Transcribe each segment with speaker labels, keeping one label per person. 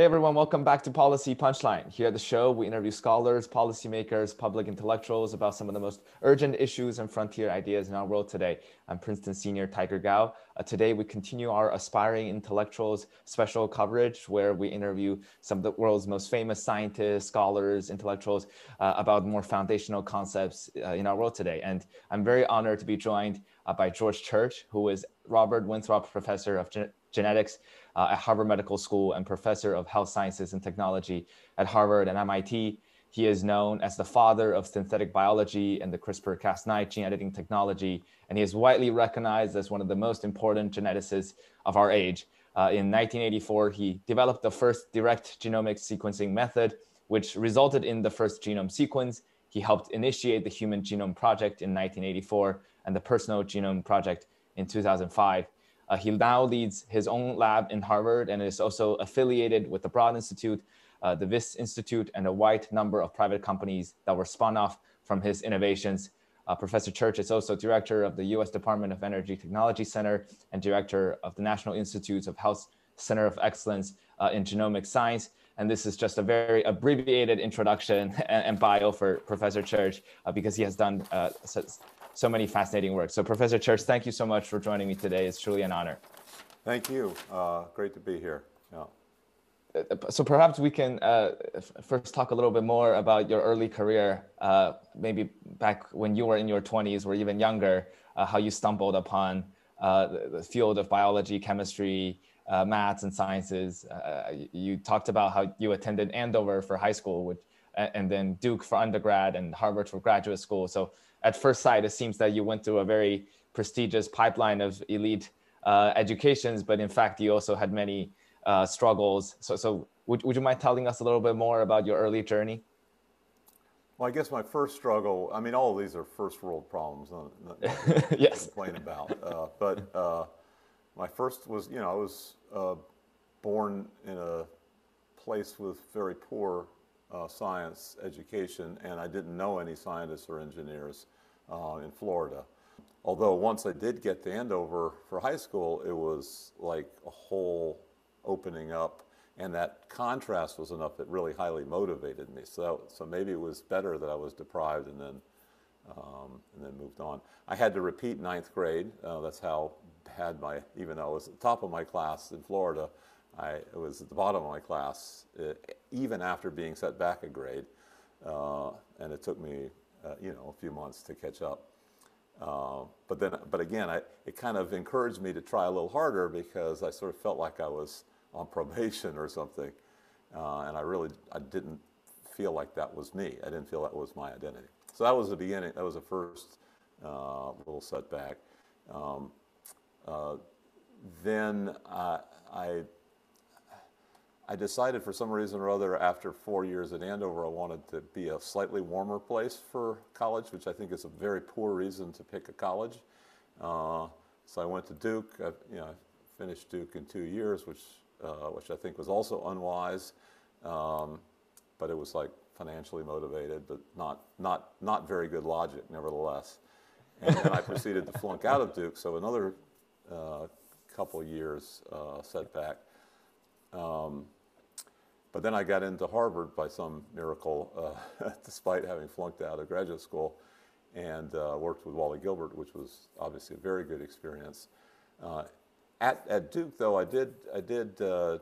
Speaker 1: Hey everyone, welcome back to Policy Punchline. Here at the show, we interview scholars, policymakers, public intellectuals about some of the most urgent issues and frontier ideas in our world today. I'm Princeton senior Tiger Gao. Uh, today, we continue our Aspiring Intellectuals special coverage where we interview some of the world's most famous scientists, scholars, intellectuals uh, about more foundational concepts uh, in our world today. And I'm very honored to be joined uh, by George Church, who is Robert Winthrop Professor of Gen Genetics uh, at Harvard Medical School and professor of health sciences and technology at Harvard and MIT. He is known as the father of synthetic biology and the CRISPR Cas9 gene editing technology, and he is widely recognized as one of the most important geneticists of our age. Uh, in 1984, he developed the first direct genomic sequencing method, which resulted in the first genome sequence. He helped initiate the Human Genome Project in 1984 and the Personal Genome Project in 2005. Uh, he now leads his own lab in Harvard and is also affiliated with the Broad Institute, uh, the Wyss Institute, and a wide number of private companies that were spun off from his innovations. Uh, Professor Church is also director of the U.S. Department of Energy Technology Center and director of the National Institutes of Health Center of Excellence uh, in Genomic Science. And this is just a very abbreviated introduction and, and bio for Professor Church uh, because he has done uh, so many fascinating work. So Professor Church, thank you so much for joining me today. It's truly an honor.
Speaker 2: Thank you. Uh, great to be here. Yeah.
Speaker 1: Uh, so perhaps we can uh, first talk a little bit more about your early career, uh, maybe back when you were in your 20s or even younger, uh, how you stumbled upon uh, the, the, field of biology, chemistry, maths, and sciences. you talked about how you attended Andover for high school, which, and then Duke for undergrad and Harvard for graduate school. So at first sight, it seems that you went through a very prestigious pipeline of elite uh, educations, but in fact, you also had many uh, struggles. So, so would, would you mind telling us a little bit more about your early journey?
Speaker 2: Well, I guess my first struggle, I mean, all of these are first world problems, not,
Speaker 1: not yes.
Speaker 2: complain about. Uh, but uh, my first was, you know, I was uh, born in a place with very poor uh, science education, and I didn't know any scientists or engineers uh, in Florida. Although once I did get to Andover for high school, it was like a whole opening up, and that contrast was enough that really highly motivated me. So, so maybe it was better that I was deprived and then, um, and then moved on. I had to repeat ninth grade. Uh, that's how bad my, even though I was at the top of my class in Florida, I was at the bottom of my class, uh, even after being set back a grade, uh, and it took me, uh, you know, a few months to catch up. Uh, but then, but again, I, it kind of encouraged me to try a little harder because I sort of felt like I was on probation or something, uh, and I really, I didn't feel like that was me. I didn't feel that was my identity. So that was the beginning. That was the first uh, little setback. Um, then I I decided for some reason or other after four years at Andover, I wanted to be a slightly warmer place for college, which I think is a very poor reason to pick a college. Uh, so I went to Duke. I, you know, I finished Duke in two years, which uh, which I think was also unwise. Um, but it was like financially motivated, but not not not very good logic, nevertheless. And then I proceeded to flunk out of Duke, so another uh, couple years uh, setback. Um, but then I got into Harvard by some miracle, uh, despite having flunked out of graduate school, and uh, worked with Wally Gilbert, which was obviously a very good experience. Uh, at, at Duke, though, I did, I did uh,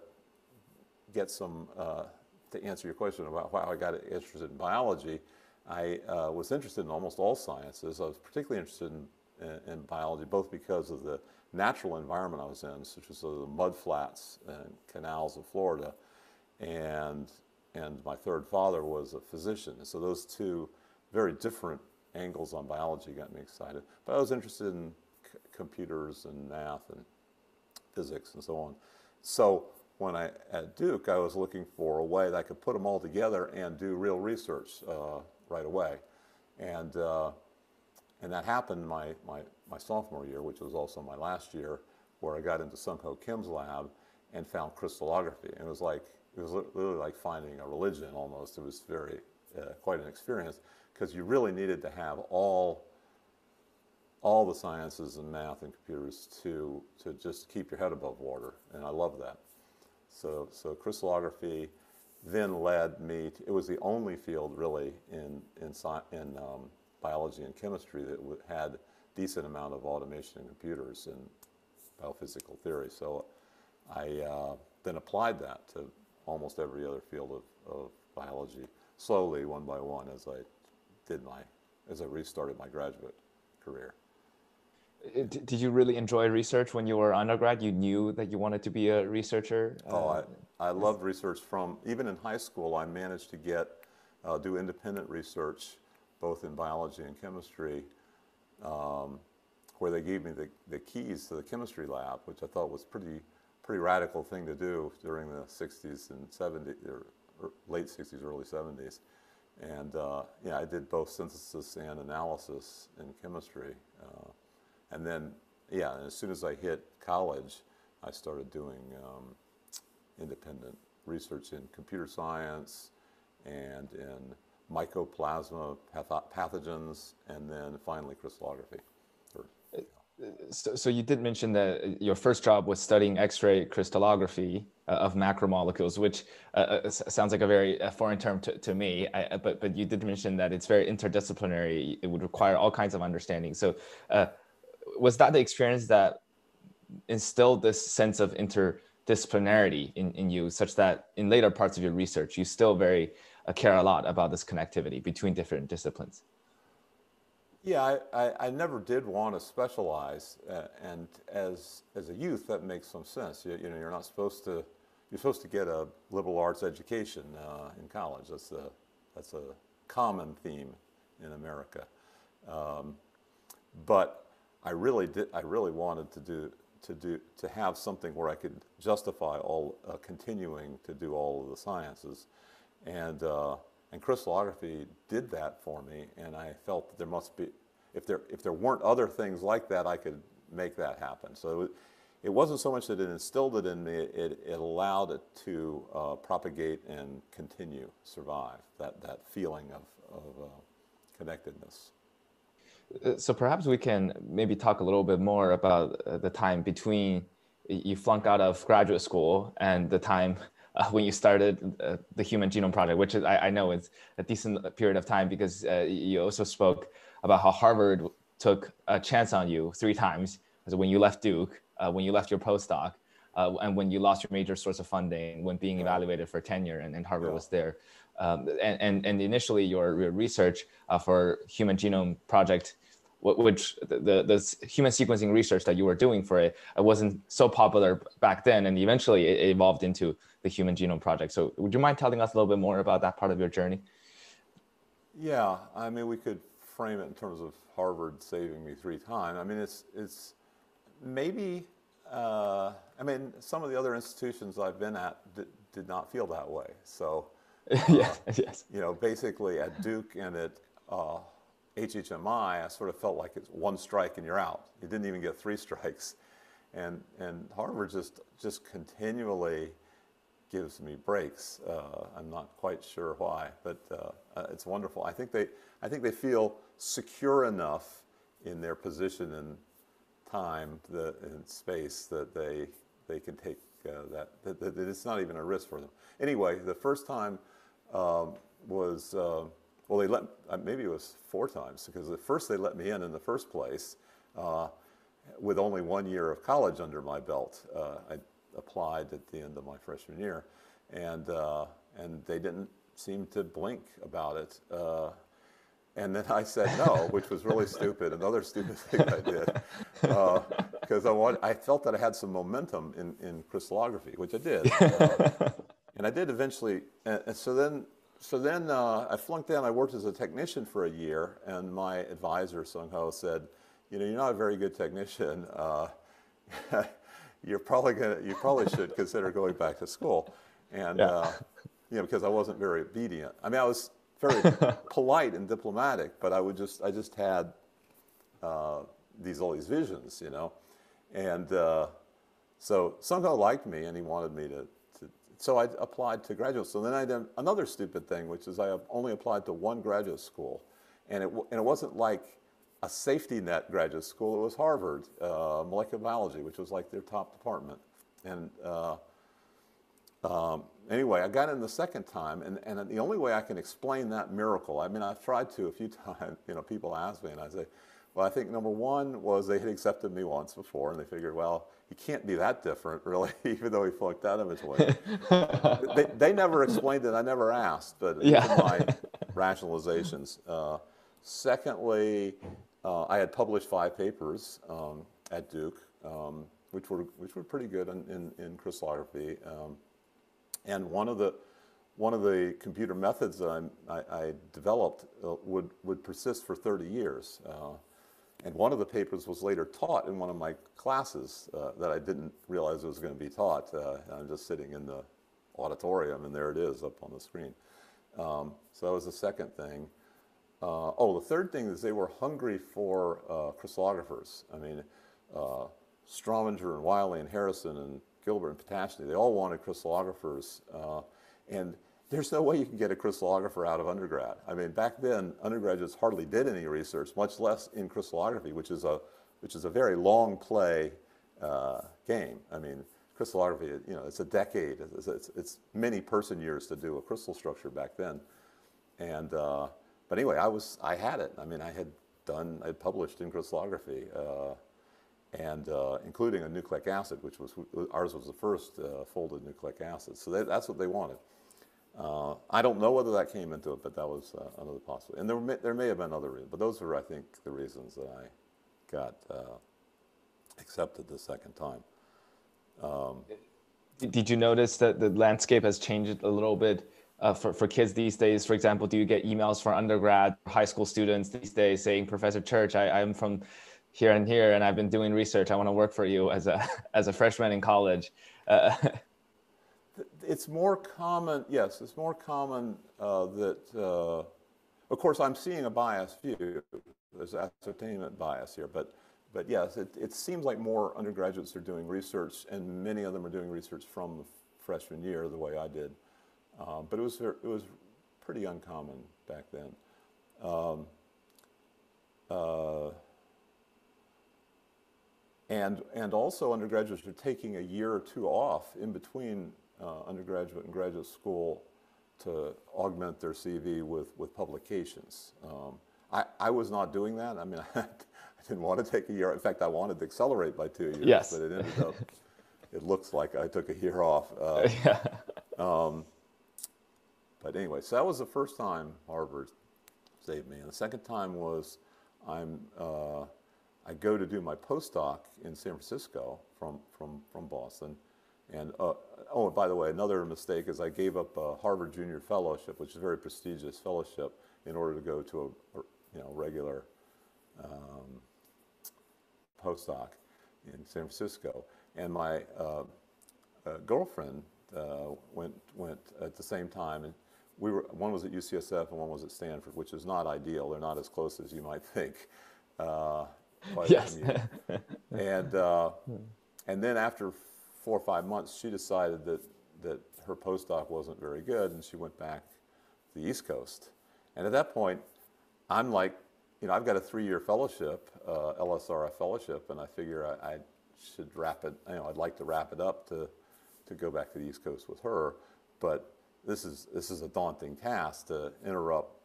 Speaker 2: get some, uh, to answer your question about how I got interested in biology, I uh, was interested in almost all sciences. I was particularly interested in, in, in, biology, both because of the natural environment I was in, such as the mud flats and canals of Florida, and and my third father was a physician. So those two very different angles on biology got me excited. But I was interested in computers and math and physics and so on. So when I at Duke, I was looking for a way that I could put them all together and do real research uh, right away, and uh, and that happened my, my my sophomore year, which was also my last year, where I got into Sung-Hou Kim's lab and found crystallography. And it was like it was literally like finding a religion almost. It was very, uh, quite an experience because you really needed to have all, all the sciences and math and computers to, to just keep your head above water. And I love that. So, so crystallography then led me, to, it was the only field really in, in, in um, biology and chemistry that had decent amount of automation in computers and biophysical theory. So I uh, then applied that to almost every other field of, of biology, slowly, one by one, as I did my, as I restarted my graduate career.
Speaker 1: Uh, did you really enjoy research when you were undergrad? You knew that you wanted to be a researcher?
Speaker 2: Oh, I, I loved research from, even in high school, I managed to get, uh, do independent research, both in biology and chemistry, um, where they gave me the, the keys to the chemistry lab, which I thought was pretty, pretty radical thing to do during the 60s and 70s, or, late 60s, early 70s. And uh, yeah, I did both synthesis and analysis in chemistry. Uh, and then, yeah, as soon as I hit college, I started doing um, independent research in computer science and in mycoplasma pathogens, and then finally crystallography.
Speaker 1: So, so, you did mention that your first job was studying X-ray crystallography uh, of macromolecules, which uh, uh sounds like a very uh, foreign term to, to me. I, uh, but but you did mention that it's very interdisciplinary. It would require all kinds of understanding. So, uh, was that the experience that instilled this sense of interdisciplinarity in, in you, such that in later parts of your research, you still very care a lot about this connectivity between different disciplines?
Speaker 2: Yeah, I, I, I, never did want to specialize, uh, and as as a youth, that makes some sense. You, you, know, you're not supposed to you're supposed to get a liberal arts education uh, in college. That's a that's a common theme in America. Um, but I really did. I really wanted to do to do to have something where I could justify all uh, continuing to do all of the sciences, and uh, and crystallography did that for me, and I felt that there must be, if there, if there weren't other things like that, I could make that happen. So it, it wasn't so much that it instilled it in me, it, it allowed it to uh, propagate and continue, survive, that, that feeling of, of uh, connectedness.
Speaker 1: Uh, so perhaps we can maybe talk a little bit more about uh, the time between you flunk out of graduate school and the time uh, when you started uh, the Human Genome Project, which I, I, know is a decent period of time because uh, you also spoke about how Harvard took a chance on you three times. So when you left Duke, uh, when you left your postdoc, uh, and when you lost your major source of funding, when being evaluated for tenure, and, and Harvard yeah. was there. Um, and, and, and, initially, your, your research uh, for Human Genome Project which the, the, the, human sequencing research that you were doing for it, it wasn't so popular back then and eventually it evolved into the Human Genome Project. So would you mind telling us a little bit more about that part of your journey?
Speaker 2: Yeah, I mean, we could frame it in terms of Harvard saving me three times. I mean, it's, it's maybe, uh, I mean, some of the other institutions I've been at did not feel that way. So,
Speaker 1: uh, yes, yes.
Speaker 2: You know, basically at Duke and at uh, HHMI, I sort of felt like it's one strike and you're out. You didn't even get three strikes. And, and Harvard just, just continually gives me breaks. Uh, I'm not quite sure why, but uh, uh, it's wonderful. I think, they, I think they feel secure enough in their position in time, in space, that they, they can take uh, that, that, that, it's not even a risk for them. Anyway, the first time um, was uh, well, they let, uh, maybe it was four times, because at first they let me in in the first place uh, with only one year of college under my belt. Uh, I applied at the end of my freshman year, and, uh, and they didn't seem to blink about it. Uh, and then I said no, which was really stupid, another stupid thing I did. Because uh, I, want, I felt that I had some momentum in, in crystallography, which I did. and I did eventually. And, and so then so then uh, I flunked in. I worked as a technician for a year, and my advisor, Sung-Hou, said, "You know, you're not a very good technician. Uh, you're probably gonna, you probably should consider going back to school." And yeah. uh, you know, because I wasn't very obedient. I mean, I was very polite and diplomatic, but I would just, I just had uh, these all these visions, you know, and uh, so Sung-Hou liked me, and he wanted me to so I applied to graduate school. Then I did another stupid thing, which is I have only applied to one graduate school. And it, and it wasn't like a safety net graduate school, it was Harvard, uh, molecular biology, which was like their top department. And, uh, um, anyway, I got in the second time, and, and the only way I can explain that miracle, I mean, I've tried to a few times, you know, people ask me, and I say, well, I think number one was they had accepted me once before, and they figured, well, he can't be that different, really, even though he flunked out of his way. they, they never explained it, I never asked, but yeah. my rationalizations. Uh, secondly, uh, I had published five papers um, at Duke, um, which were which were pretty good in, in, in crystallography. Um, and one of the one of the computer methods that I, I developed uh, would would persist for 30 years. Uh, and one of the papers was later taught in one of my classes uh, that I didn't realize it was going to be taught. Uh, I'm just sitting in the auditorium, and there it is up on the screen. Um, so that was the second thing. Uh, oh, the third thing is they were hungry for uh, crystallographers. I mean, uh, Strominger and Wiley and Harrison and Gilbert and Ptashne, they all wanted crystallographers. Uh, and there's no way you can get a crystallographer out of undergrad. I mean, back then, undergraduates hardly did any research, much less in crystallography, which is a, which is a very long play uh, game. I mean, crystallography, you know, it's a decade. It's, it's, it's, many person years to do a crystal structure back then. And, uh, but anyway, I was, I had it. I mean, I had done, I had published in crystallography, uh, and uh, including a nucleic acid, which was, ours was the first uh, folded nucleic acid. So they, that's what they wanted. Uh, I don't know whether that came into it, but that was uh, another possibility. And there may, there may have been other reasons, but those are, I think, the reasons that I got uh, accepted the second time. Um,
Speaker 1: Did you notice that the landscape has changed a little bit uh, for, for kids these days? For example, do you get emails from undergrad, high school students these days saying, Professor Church, I, I'm from here and here, and I've been doing research. I want to work for you as a, as a freshman in college. Uh,
Speaker 2: it's more common, yes, it's more common uh, that, uh, of course, I'm seeing a bias view. There's ascertainment bias here, but, but yes, it, it seems like more undergraduates are doing research, and many of them are doing research from the freshman year, the way I did. Um, but it was, it was pretty uncommon back then. Um, uh, and, and also undergraduates are taking a year or two off in between uh, undergraduate and graduate school to augment their CV with, with publications. Um, I, I was not doing that. I mean, I, didn't want to take a year. In fact, I wanted to accelerate by two years,
Speaker 1: yes.
Speaker 2: but it ended up, it looks like I took a year off. Uh, yeah. um, but anyway, so that was the first time Harvard saved me. And the second time was I'm, uh, I go to do my postdoc in San Francisco from, from, from Boston. And uh, oh, by the way, another mistake is I gave up a Harvard Junior Fellowship, which is a very prestigious fellowship, in order to go to a, you know regular um, postdoc in San Francisco. And my uh, uh, girlfriend uh, went went at the same time, and we were one was at UCSF and one was at Stanford, which is not ideal. They're not as close as you might think. Uh,
Speaker 1: yes.
Speaker 2: and uh, and then after four or five months, she decided that, that her postdoc wasn't very good and she went back to the East Coast. And at that point, I'm like, you know, I've got a three-year fellowship, uh, LSRF fellowship, and I figure I, I, should wrap it, you know, I'd like to wrap it up to, to go back to the East Coast with her. But this is, this is a daunting task to interrupt,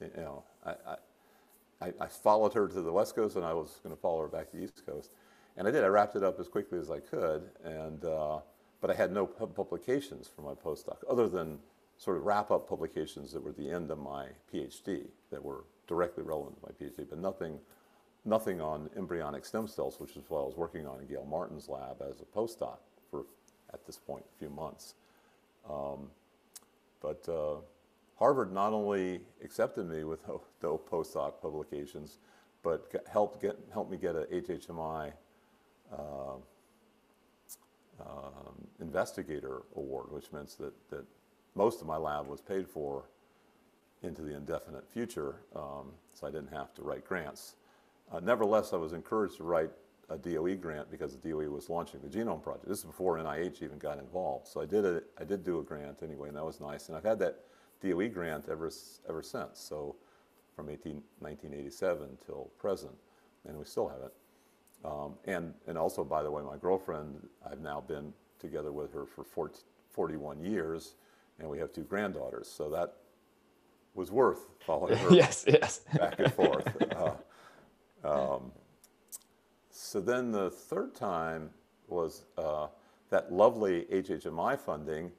Speaker 2: you know, I, I, I followed her to the West Coast and I was going to follow her back to the East Coast. And I did. I wrapped it up as quickly as I could, and uh, but I had no publications for my postdoc other than sort of wrap-up publications that were the end of my PhD that were directly relevant to my PhD, but nothing, nothing on embryonic stem cells, which is what I was working on in Gail Martin's lab as a postdoc for, at this point, a few months. Um, but uh, Harvard not only accepted me with no postdoc publications, but helped get helped me get a HHMI um, investigator award, which means that, that most of my lab was paid for into the indefinite future, um, so I didn't have to write grants. Uh, nevertheless, I was encouraged to write a DOE grant because the DOE was launching the Genome Project. This is before NIH even got involved. So I did, a, I did do a grant anyway, and that was nice. And I've had that DOE grant ever, ever since, so from 18, 1987 till present, and we still have it. Um, and, and also, by the way, my girlfriend, I've now been together with her for 14, 41 years, and we have two granddaughters. So that was worth following her
Speaker 1: yes, yes.
Speaker 2: back and forth. Uh, um, so then the third time was uh, that lovely HHMI funding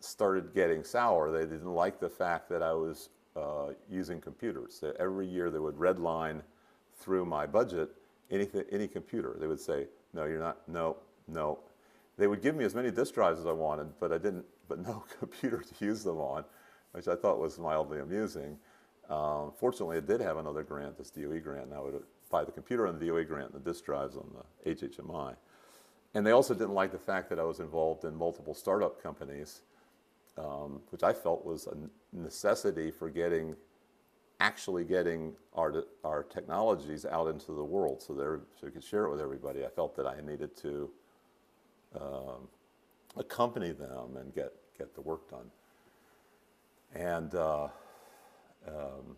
Speaker 2: started getting sour. They didn't like the fact that I was uh, using computers. That every year they would redline through my budget anything, any computer. They would say, no, you're not, no, no. They would give me as many disk drives as I wanted, but I didn't, but no computer to use them on, which I thought was mildly amusing. Um, fortunately, it did have another grant, this DOE grant, and I would buy the computer on the DOE grant and the disk drives on the HHMI. And they also didn't like the fact that I was involved in multiple startup companies, um, which I felt was a necessity for getting, actually getting our, our technologies out into the world so, there, so we could share it with everybody. I felt that I needed to um, accompany them and get, get the work done. And uh, um,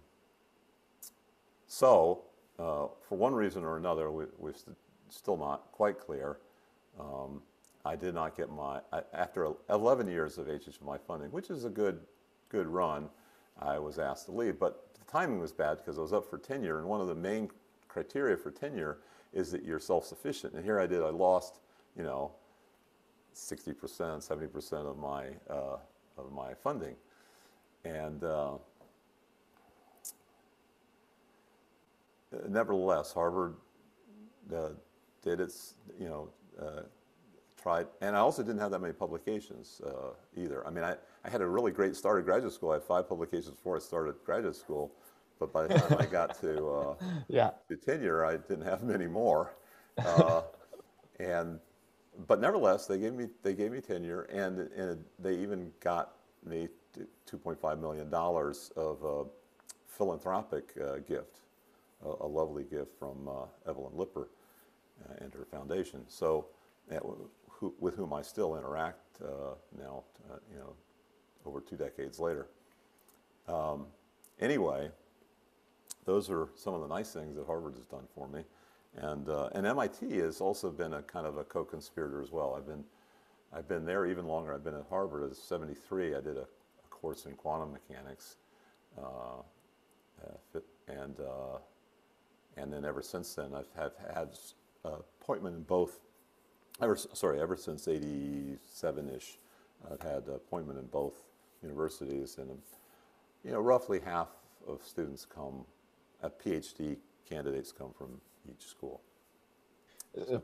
Speaker 2: so, uh, for one reason or another, we, we're st still not quite clear. Um, I did not get my, I, after 11 years of HHMI funding, which is a good, good run, I was asked to leave. But timing was bad because I was up for tenure, and one of the main criteria for tenure is that you're self-sufficient. And here I did, I lost, you know, 60%, 70% of my, uh, of my funding. And uh, nevertheless, Harvard uh, did its, you know, uh, tried, and I also didn't have that many publications uh, either. I mean, I, I had a really great start at graduate school. I had five publications before I started graduate school, but by the time I got to, uh,
Speaker 1: yeah.
Speaker 2: to tenure, I didn't have many more. Uh, and, but nevertheless, they gave me, they gave me tenure, and, and they even got me $2.5 million of a philanthropic uh, gift, a, a, lovely gift from uh, Evelyn Lipper uh, and her foundation. So, who, with whom I still interact uh, now, uh, you know, over two decades later. Um, anyway, those are some of the nice things that Harvard has done for me. And, uh, and MIT has also been a kind of a co-conspirator as well. I've been, I've been there even longer. I've been at Harvard as 73. I did a, a course in quantum mechanics. Uh, uh, and, uh, and then ever since then, I've have had appointment in both ever, sorry, ever since 87-ish, I've had appointment in both universities, and you know, roughly half of students come, uh, PhD candidates come from each school.
Speaker 1: Uh,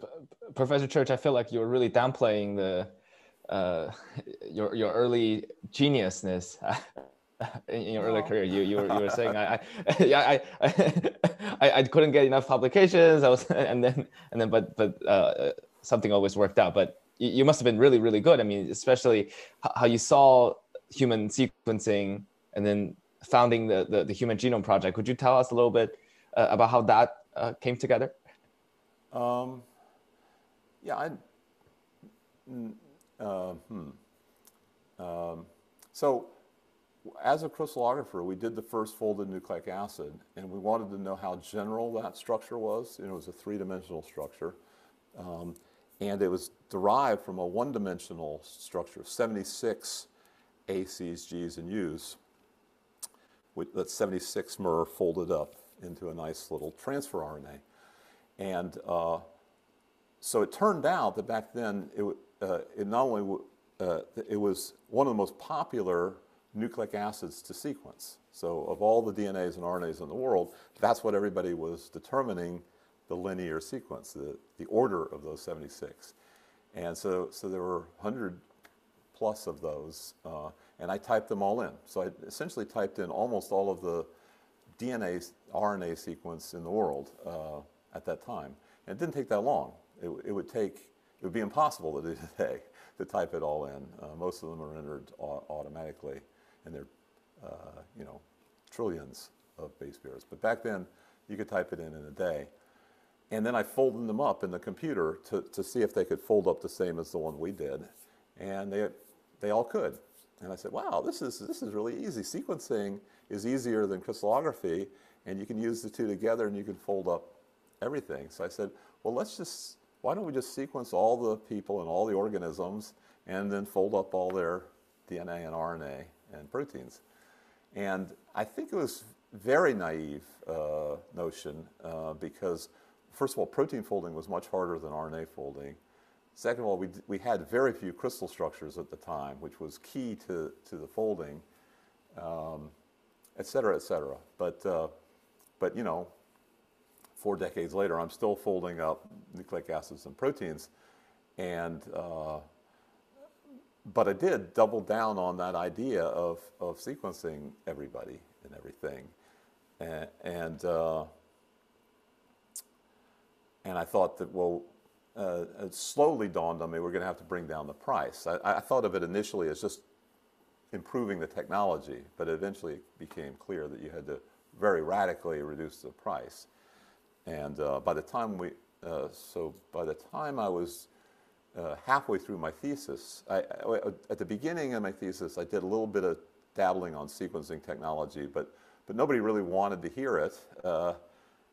Speaker 1: Professor Church, I feel like you're really downplaying the uh, your your early geniusness in your early career. You you were, you were saying I I, I I, I couldn't get enough publications. I was and then and then but but uh, something always worked out. But you must have been really, really good. I mean, especially how you saw human sequencing and then founding the, the, the Human Genome Project. Could you tell us a little bit uh, about how that uh, came together? Um,
Speaker 2: yeah, I, uh, hmm. Um, so as a crystallographer, we did the first folded nucleic acid, and we wanted to know how general that structure was. You know, it was a three-dimensional structure. Um, and it was derived from a one-dimensional structure of 76 ACs, Gs, and Us. That's 76 mer folded up into a nice little transfer RNA. And uh, so it turned out that back then, it, uh, it not only uh, it was one of the most popular nucleic acids to sequence. So of all the DNAs and RNAs in the world, that's what everybody was determining the linear sequence, the, the order of those 76. And so, so there were 100 plus of those, uh, and I typed them all in. So I essentially typed in almost all of the DNA, RNA sequence in the world uh, at that time. And it didn't take that long. It, it, would take, it would be impossible to do today to type it all in. Uh, most of them are entered automatically, and they're, uh, you know, trillions of base pairs. But back then, you could type it in in a day. And then I folded them up in the computer to, to see if they could fold up the same as the one we did. And they, they all could. And I said, wow, this is, this is really easy. Sequencing is easier than crystallography, and you can use the two together and you can fold up everything. So I said, well, let's just, why don't we just sequence all the people and all the organisms and then fold up all their DNA and RNA and proteins. And I think it was very naive uh, notion uh, because, first of all, protein folding was much harder than RNA folding. Second of all, we, we had very few crystal structures at the time, which was key to, to the folding, um, et cetera, et cetera. But, uh, but, you know, four decades later, I'm still folding up nucleic acids and proteins. And, uh, but I did double down on that idea of, of sequencing everybody and everything. And, and, uh, and I thought that, well, uh, it slowly dawned on me we're going to have to bring down the price. I, I, thought of it initially as just improving the technology, but eventually it became clear that you had to very radically reduce the price. And uh, by the time we, uh, so by the time I was uh, halfway through my thesis, I, I, at the beginning of my thesis, I did a little bit of dabbling on sequencing technology, but, but nobody really wanted to hear it.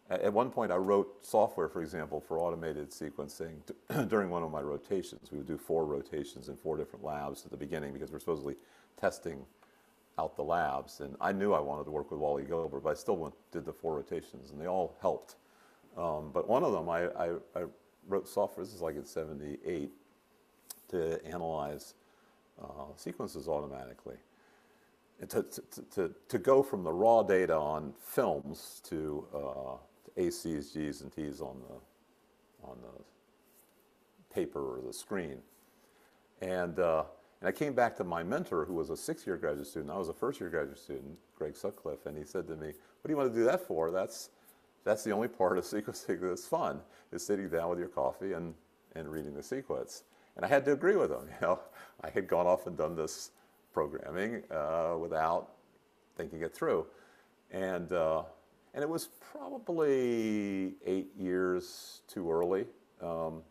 Speaker 2: At one point, I wrote software, for example, for automated sequencing during one of my rotations. We would do four rotations in four different labs at the beginning because we're supposedly testing out the labs. And I knew I wanted to work with Wally Gilbert, but I still went, did the four rotations, and they all helped. Um, but one of them, I, I, I, wrote software, this is like in 78, to analyze uh, sequences automatically to, to, to, to, go from the raw data on films to, uh, to A's, G's, and T's on the, on the paper or the screen. And, uh, and I came back to my mentor, who was a six-year graduate student. I was a first-year graduate student, Greg Sutcliffe, and he said to me, what do you want to do that for? That's, that's the only part of sequencing that's fun, is sitting down with your coffee and, and reading the sequence. And I had to agree with him. You know, I had gone off and done this programming uh, without thinking it through. And, uh, and it was probably eight years too early. Um,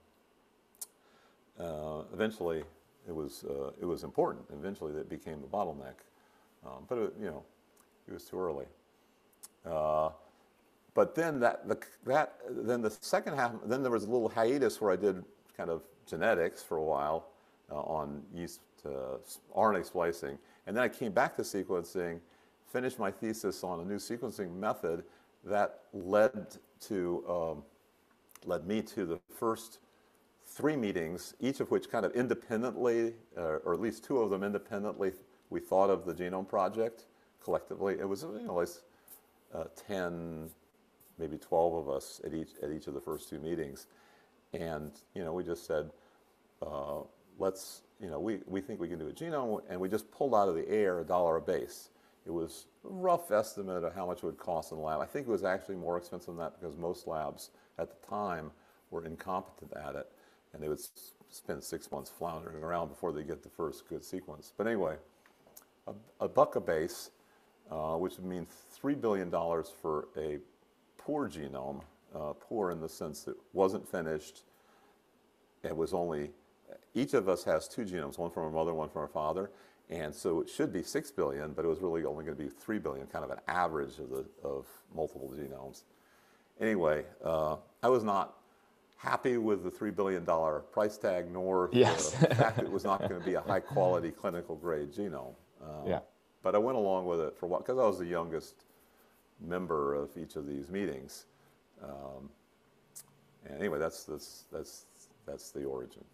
Speaker 2: uh, eventually, it was, uh, it was important. Eventually, it became the bottleneck. Um, but, it, you know, it was too early. Uh, but then that, the, that, then the second half, then there was a little hiatus where I did kind of genetics for a while uh, on yeast uh, RNA splicing. And then I came back to sequencing, finished my thesis on a new sequencing method that led to um, led me to the first three meetings, each of which kind of independently, uh, or at least two of them independently, we thought of the Genome Project collectively. It was you know uh, 10, maybe 12 of us at each at each of the first two meetings, and you know we just said, uh, let's you know, we, we think we can do a genome, and we just pulled out of the air a dollar a base. It was a rough estimate of how much it would cost in the lab. I think it was actually more expensive than that because most labs at the time were incompetent at it, and they would spend six months floundering around before they get the first good sequence. But anyway, a, a buck a base, uh, which would mean $3 billion for a poor genome, uh, poor in the sense that it wasn't finished, it was only each of us has two genomes, one from our mother, one from our father. And so it should be 6 billion, but it was really only going to be 3 billion, kind of an average of, the, of multiple genomes. Anyway, uh, I was not happy with the $3 billion price tag, nor yes. the fact that it was not going to be a high quality clinical grade genome. Um, yeah. But I went along with it for what, because I was the youngest member of each of these meetings. Um, and anyway, that's, that's, that's, that's the origin.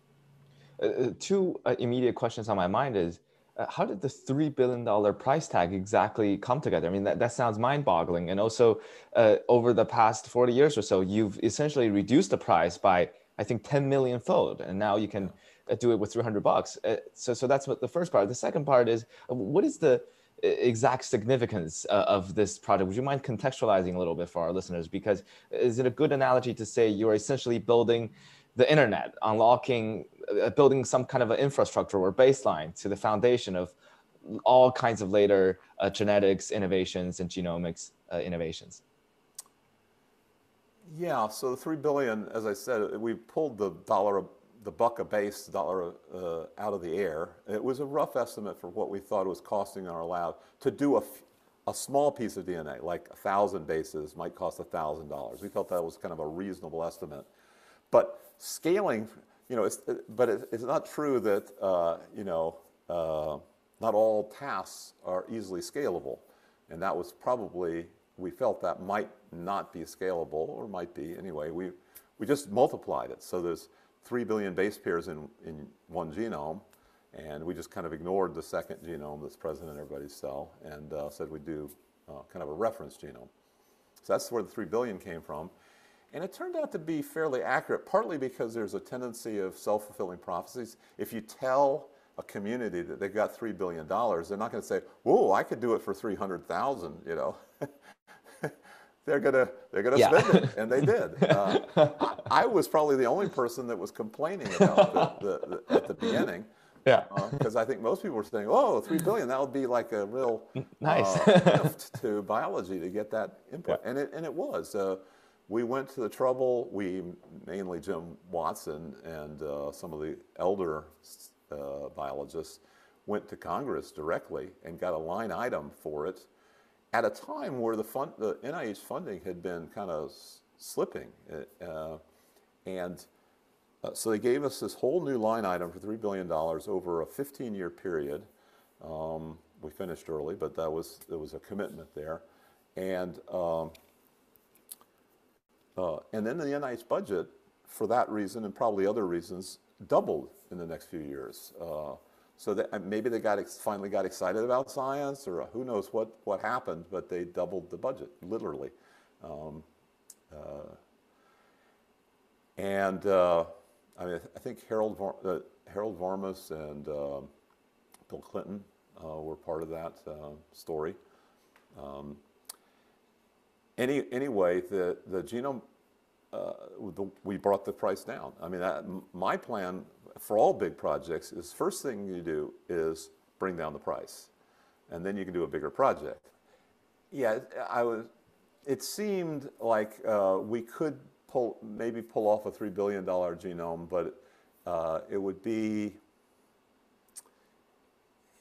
Speaker 1: Uh, uh, two uh, immediate questions on my mind is Uh, how did the $3 billion price tag exactly come together? I mean, that, that sounds mind boggling. And also, uh, over the past 40 years or so, you've essentially reduced the price by, I think, 10 million fold. And now you can uh, do it with 300 bucks. Uh, so, so that's what the first part. The second part is uh, what is the exact significance of this project? Would you mind contextualizing a little bit for our listeners? Because is it a good analogy to say you're essentially building the internet, unlocking, uh, building some kind of an infrastructure or baseline to the foundation of all kinds of later uh, genetics innovations and genomics uh, innovations.
Speaker 2: Yeah, so the three billion, as I said, we pulled the dollar, the buck a base dollar uh, out of the air. It was a rough estimate for what we thought it was costing our lab to do a, a small piece of DNA, like a thousand bases might cost a thousand dollars. We felt that was kind of a reasonable estimate. But scaling you know, it's, but it, it's not true that, uh, you know, uh, not all tasks are easily scalable. And that was probably, we felt that might not be scalable, or might be anyway. We, we just multiplied it. So there's 3 billion base pairs in, in one genome, and we just kind of ignored the second genome that's present in everybody's cell and uh, said we'd do uh, kind of a reference genome. So that's where the 3 billion came from. And it turned out to be fairly accurate, partly because there's a tendency of self-fulfilling prophecies. If you tell a community that they've got $3 billion, they're not going to say, whoa, I could do it for 300,000, you know. they're gonna they're gonna yeah. spend it, and they did. Uh, I, I, was probably the only person that was complaining about the, the, the at the beginning.
Speaker 1: Yeah.
Speaker 2: Because uh, I think most people were saying, "Oh, three billion, that would be like a real
Speaker 1: nice
Speaker 2: uh, gift to biology to get that input," yeah. and it and it was. Uh, we went to the trouble. We mainly Jim Watson and uh, some of the elder uh, biologists went to Congress directly and got a line item for it at a time where the fund, the NIH funding had been kind of slipping, uh, and uh, so they gave us this whole new line item for $3 billion over a 15-year period. Um, we finished early, but that was, there was a commitment there. And, um, uh, and then the NIH budget, for that reason and probably other reasons, doubled in the next few years. Uh, so that uh, maybe they got finally got excited about science, or who knows what, what happened, but they doubled the budget, literally. Um, uh, and uh, I mean, I think Harold, uh, Harold Varmus and uh, Bill Clinton uh, were part of that uh, story. Um, any, anyway, the, the genome, uh, the, we brought the price down. I mean, that, my plan for all big projects is first thing you do is bring down the price, and then you can do a bigger project. Yeah, I was. It seemed like uh, we could pull, maybe pull off a $3 billion genome, but uh, it would be,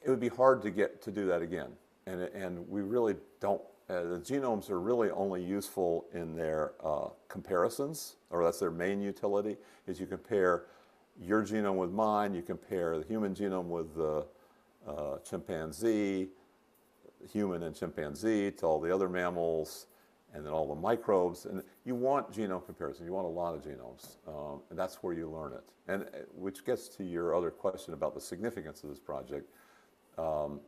Speaker 2: it would be hard to get to do that again. And, and we really don't, uh, the genomes are really only useful in their uh, comparisons, or that's their main utility, is you compare your genome with mine, you compare the human genome with the uh, chimpanzee, human and chimpanzee to all the other mammals, and then all the microbes. And you want genome comparison. You want a lot of genomes. Um, and that's where you learn it. And uh, which gets to your other question about the significance of this project, um,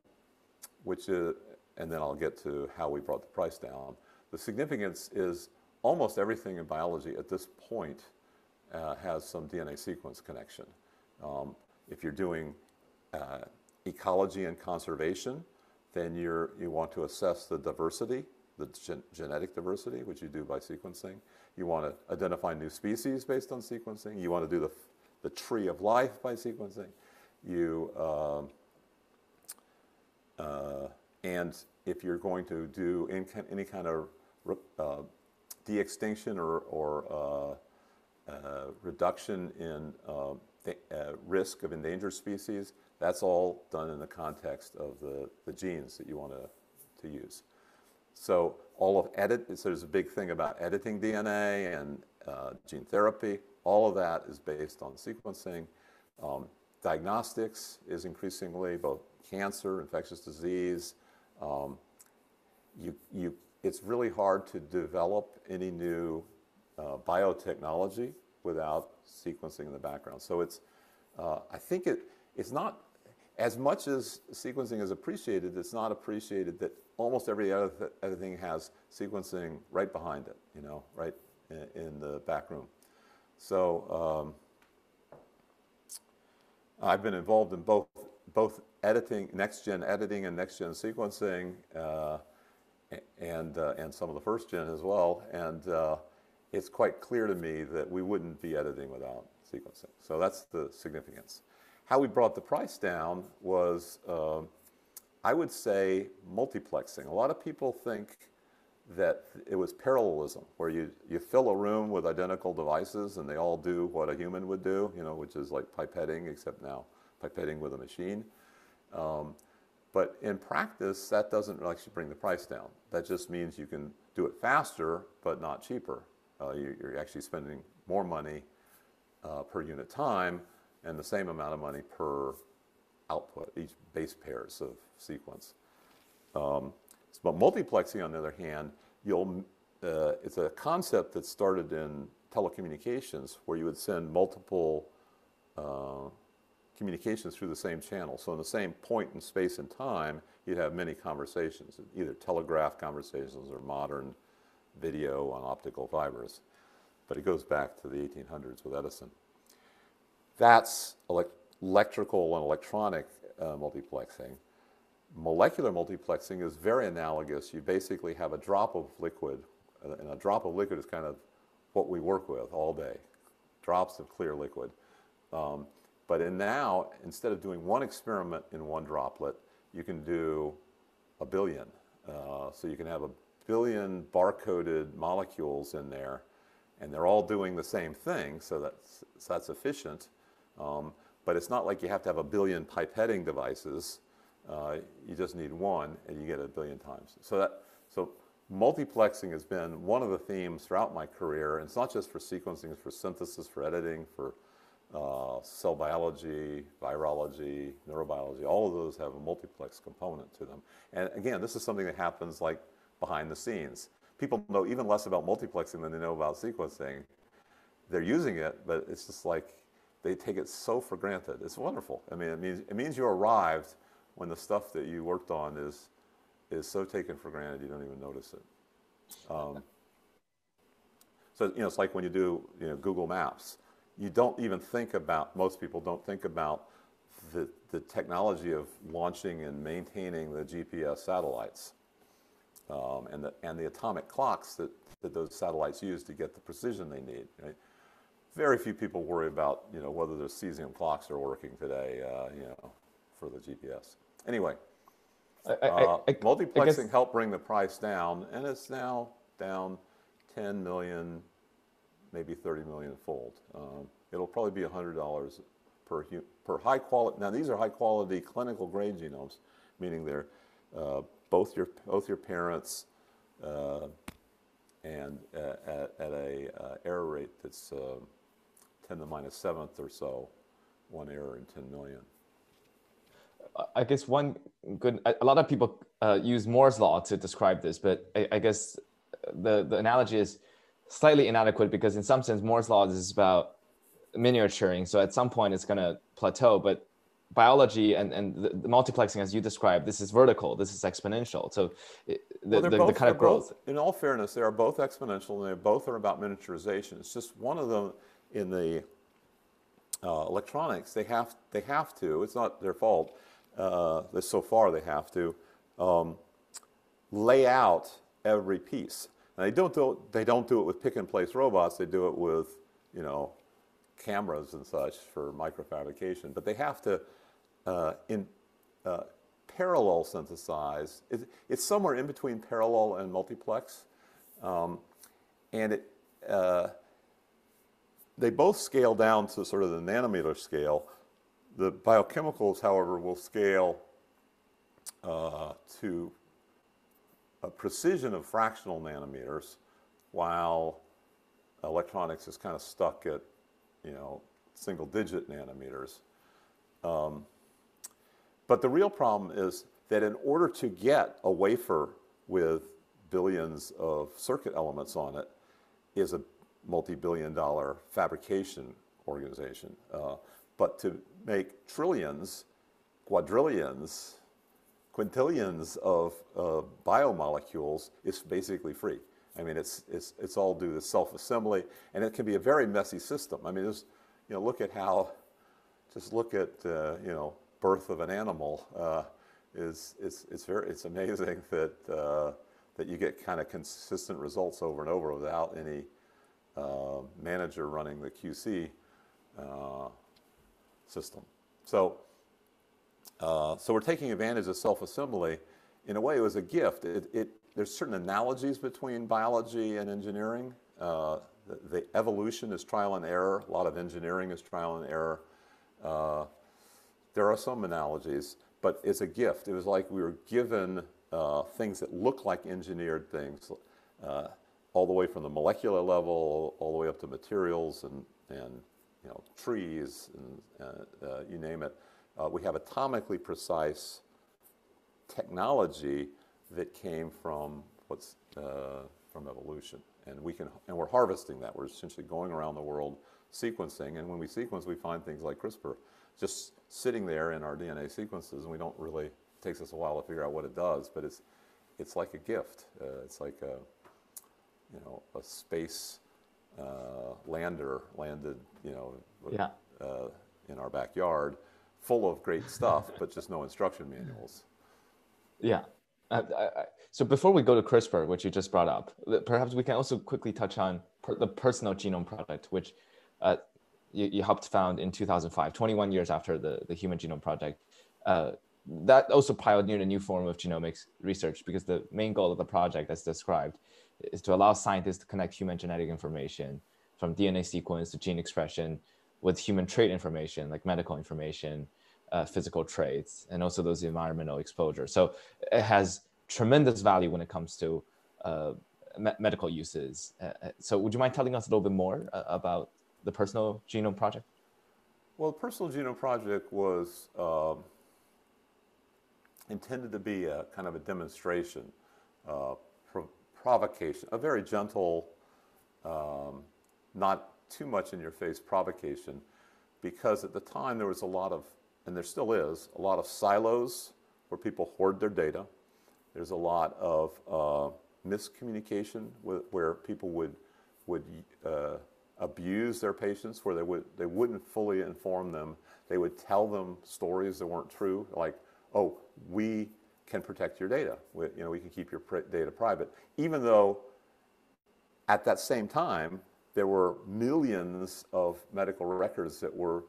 Speaker 2: which is, and then I'll get to how we brought the price down. The significance is almost everything in biology at this point uh, has some DNA sequence connection. Um, if you're doing uh, ecology and conservation, then you're, you want to assess the diversity the gen genetic diversity, which you do by sequencing. You want to identify new species based on sequencing. You want to do the, the tree of life by sequencing. You, uh, uh, and if you're going to do any kind of uh, de-extinction or, or uh, uh, reduction in uh, risk of endangered species, that's all done in the context of the, the genes that you want to, to use. So all of edit, so there's a big thing about editing DNA and uh, gene therapy. All of that is based on sequencing. Um, diagnostics is increasingly both cancer, infectious disease. Um, you, you, it's really hard to develop any new uh, biotechnology without sequencing in the background. So it's, uh, I think it, it's not, as much as sequencing is appreciated, it's not appreciated that almost every other, th other thing has sequencing right behind it, you know, right in, in the back room. So um, I've been involved in both, both editing, next-gen editing and next-gen sequencing, uh, and, uh, and some of the first-gen as well. And uh, it's quite clear to me that we wouldn't be editing without sequencing. So that's the significance. How we brought the price down was um, I would say multiplexing. A lot of people think that it was parallelism, where you, you fill a room with identical devices and they all do what a human would do, you know, which is like pipetting, except now pipetting with a machine. Um, but in practice, that doesn't actually bring the price down. That just means you can do it faster, but not cheaper. Uh, you, are actually spending more money uh, per unit time and the same amount of money per output, each base pairs of sequence. Um, but multiplexing, on the other hand, you'll, uh, it's a concept that started in telecommunications where you would send multiple uh, communications through the same channel. So in the same point in space and time, you'd have many conversations, either telegraph conversations or modern video on optical fibers. But it goes back to the 1800s with Edison. That's elect electrical and electronic uh, multiplexing. Molecular multiplexing is very analogous. You basically have a drop of liquid, and a drop of liquid is kind of what we work with all day, drops of clear liquid. Um, but in now, instead of doing one experiment in one droplet, you can do a billion. Uh, so you can have a billion barcoded molecules in there, and they're all doing the same thing, so that's, so that's efficient. Um, but it's not like you have to have a billion pipetting devices. Uh, you just need one, and you get a billion times. So that so multiplexing has been one of the themes throughout my career. And it's not just for sequencing; it's for synthesis, for editing, for uh, cell biology, virology, neurobiology. All of those have a multiplex component to them. And again, this is something that happens like behind the scenes. People know even less about multiplexing than they know about sequencing. They're using it, but it's just like they take it so for granted. It's wonderful. I mean, it means, it means you arrived when the stuff that you worked on is, is so taken for granted you don't even notice it. Um, so, you know, it's like when you do you know, Google Maps. You don't even think about, most people don't think about the, the technology of launching and maintaining the GPS satellites um, and, the, and the atomic clocks that, that those satellites use to get the precision they need. Right? very few people worry about you know whether the cesium clocks are working today, uh, you know, for the GPS. Anyway, I, I, uh, I, multiplexing helped bring the price down, and it's now down 10 million, maybe 30 million fold. Um, it'll probably be $100 per per high quality. Now these are high quality clinical grade genomes, meaning they're uh, both your both your parents. Uh, and at, at a uh, error rate that's uh, 10 to the minus seventh or so, one error in 10 million.
Speaker 1: I guess one good, a lot of people uh, use Moore's law to describe this, but I, I, guess the, the analogy is slightly inadequate because in some sense, Moore's law is about miniaturing. So at some point it's going to plateau, but biology and, and the, the, multiplexing as you described, this is vertical, this is exponential. So it, the, well, the, both, the, kind of growth.
Speaker 2: Both, in all fairness, they are both exponential and they both are about miniaturization. It's just one of them in the uh, electronics, they have, they have to, it's not their fault, uh, so far they have to, um, lay out every piece. And they don't, do, they don't do it with pick and place robots, they do it with, you know, cameras and such for microfabrication. But they have to, uh, in, uh, parallel synthesize. It, it's somewhere in between parallel and multiplex. Um, and it, uh, they both scale down to sort of the nanometer scale. The biochemicals, however, will scale uh, to a precision of fractional nanometers, while electronics is kind of stuck at, you know, single digit nanometers. Um, but the real problem is that in order to get a wafer with billions of circuit elements on it is a multi-billion dollar fabrication organization. Uh, but to make trillions, quadrillions, quintillions of uh, biomolecules is basically free. I mean, it's, it's, it's all due to self-assembly, and it can be a very messy system. I mean, just, you know, look at how, just look at, uh, you know, birth of an animal. Uh, is, it's, it's, very, it's amazing that, uh, that you get kind of consistent results over and over without any uh, manager running the QC uh, system. So, uh, so we're taking advantage of self-assembly. In a way, it was a gift. It, it, there's certain analogies between biology and engineering. Uh, the, the, evolution is trial and error. A lot of engineering is trial and error. Uh, there are some analogies, but it's a gift. It was like we were given uh, things that look like engineered things all the way from the molecular level all the way up to materials and, and you know, trees, and uh, uh, you name it. Uh, we have atomically precise technology that came from what's uh, from evolution, and we can and we're harvesting that. We're essentially going around the world sequencing, and when we sequence, we find things like CRISPR just sitting there in our DNA sequences, and we don't really. It takes us a while to figure out what it does, but it's it's like a gift. Uh, it's like a you know a space uh, lander landed you know
Speaker 1: yeah.
Speaker 2: uh, in our backyard, full of great stuff, but just no instruction manuals.
Speaker 1: Yeah. I, I, so before we go to CRISPR, which you just brought up, perhaps we can also quickly touch on per, the Personal Genome Project, which uh, you, you, helped found in 2005, 21 years after the, the Human Genome Project. Uh, that also pioneered a new form of genomics research because the main goal of the project, as described, is to allow scientists to connect human genetic information from DNA sequence to gene expression with human trait information like medical information, uh, physical traits, and also those environmental exposure. So it has tremendous value when it comes to uh, me- medical uses. Uh, uh so would you mind telling us a little bit more uh, about the Personal Genome Project?
Speaker 2: Well, the Personal Genome Project was um, intended to be a kind of a demonstration, uh, pro- provocation, a very gentle, um, not too much in your face provocation, because at the time there was a lot of, and there still is, a lot of silos where people hoard their data. There's a lot of uh, miscommunication with, where people would would uh, abuse their patients, where they would they wouldn't fully inform them. They would tell them stories that weren't true, like oh, we can protect your data. We, you know, we can keep your data private, even though at that same time there were millions of medical records that were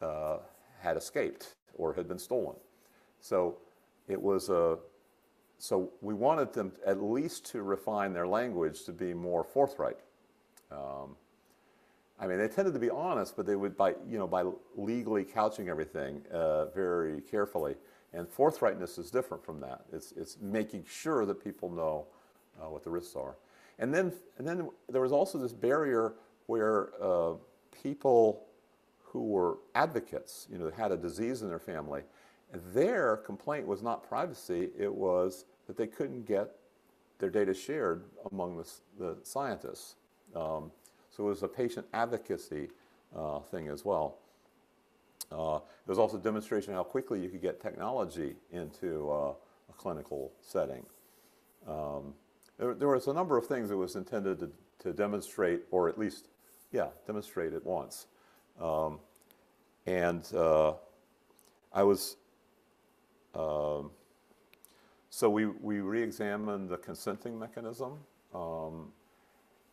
Speaker 2: uh, had escaped or had been stolen. So it was a so we wanted them at least to refine their language to be more forthright. Um, I mean, they tended to be honest, but they would by you know by legally couching everything uh, very carefully. And forthrightness is different from that. It's it's making sure that people know uh, what the risks are. And then and then there was also this barrier where uh, people who were advocates, you know, had a disease in their family, their complaint was not privacy. It was that they couldn't get their data shared among the, the scientists. Um, so it was a patient advocacy uh, thing as well. Uh, there was also a demonstration how quickly you could get technology into uh, a clinical setting. Um, there, there, was a number of things that was intended to, to, demonstrate, or at least, yeah, demonstrate at once. Um, and uh, I was, um, so we, we re-examined the consenting mechanism. Um,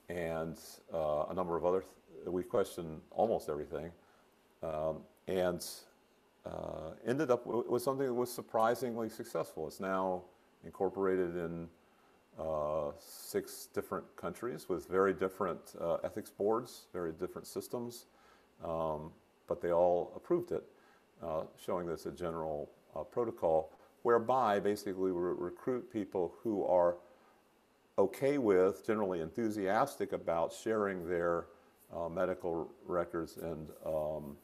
Speaker 2: and uh, a number of other, th- we questioned almost everything, um, and uh, ended up with something that was surprisingly successful. It's now incorporated in uh, six different countries with very different uh, ethics boards, very different systems, um, but they all approved it, uh, showing this a general uh, protocol whereby basically we recruit people who are okay with, generally enthusiastic about sharing their uh, medical records and, um,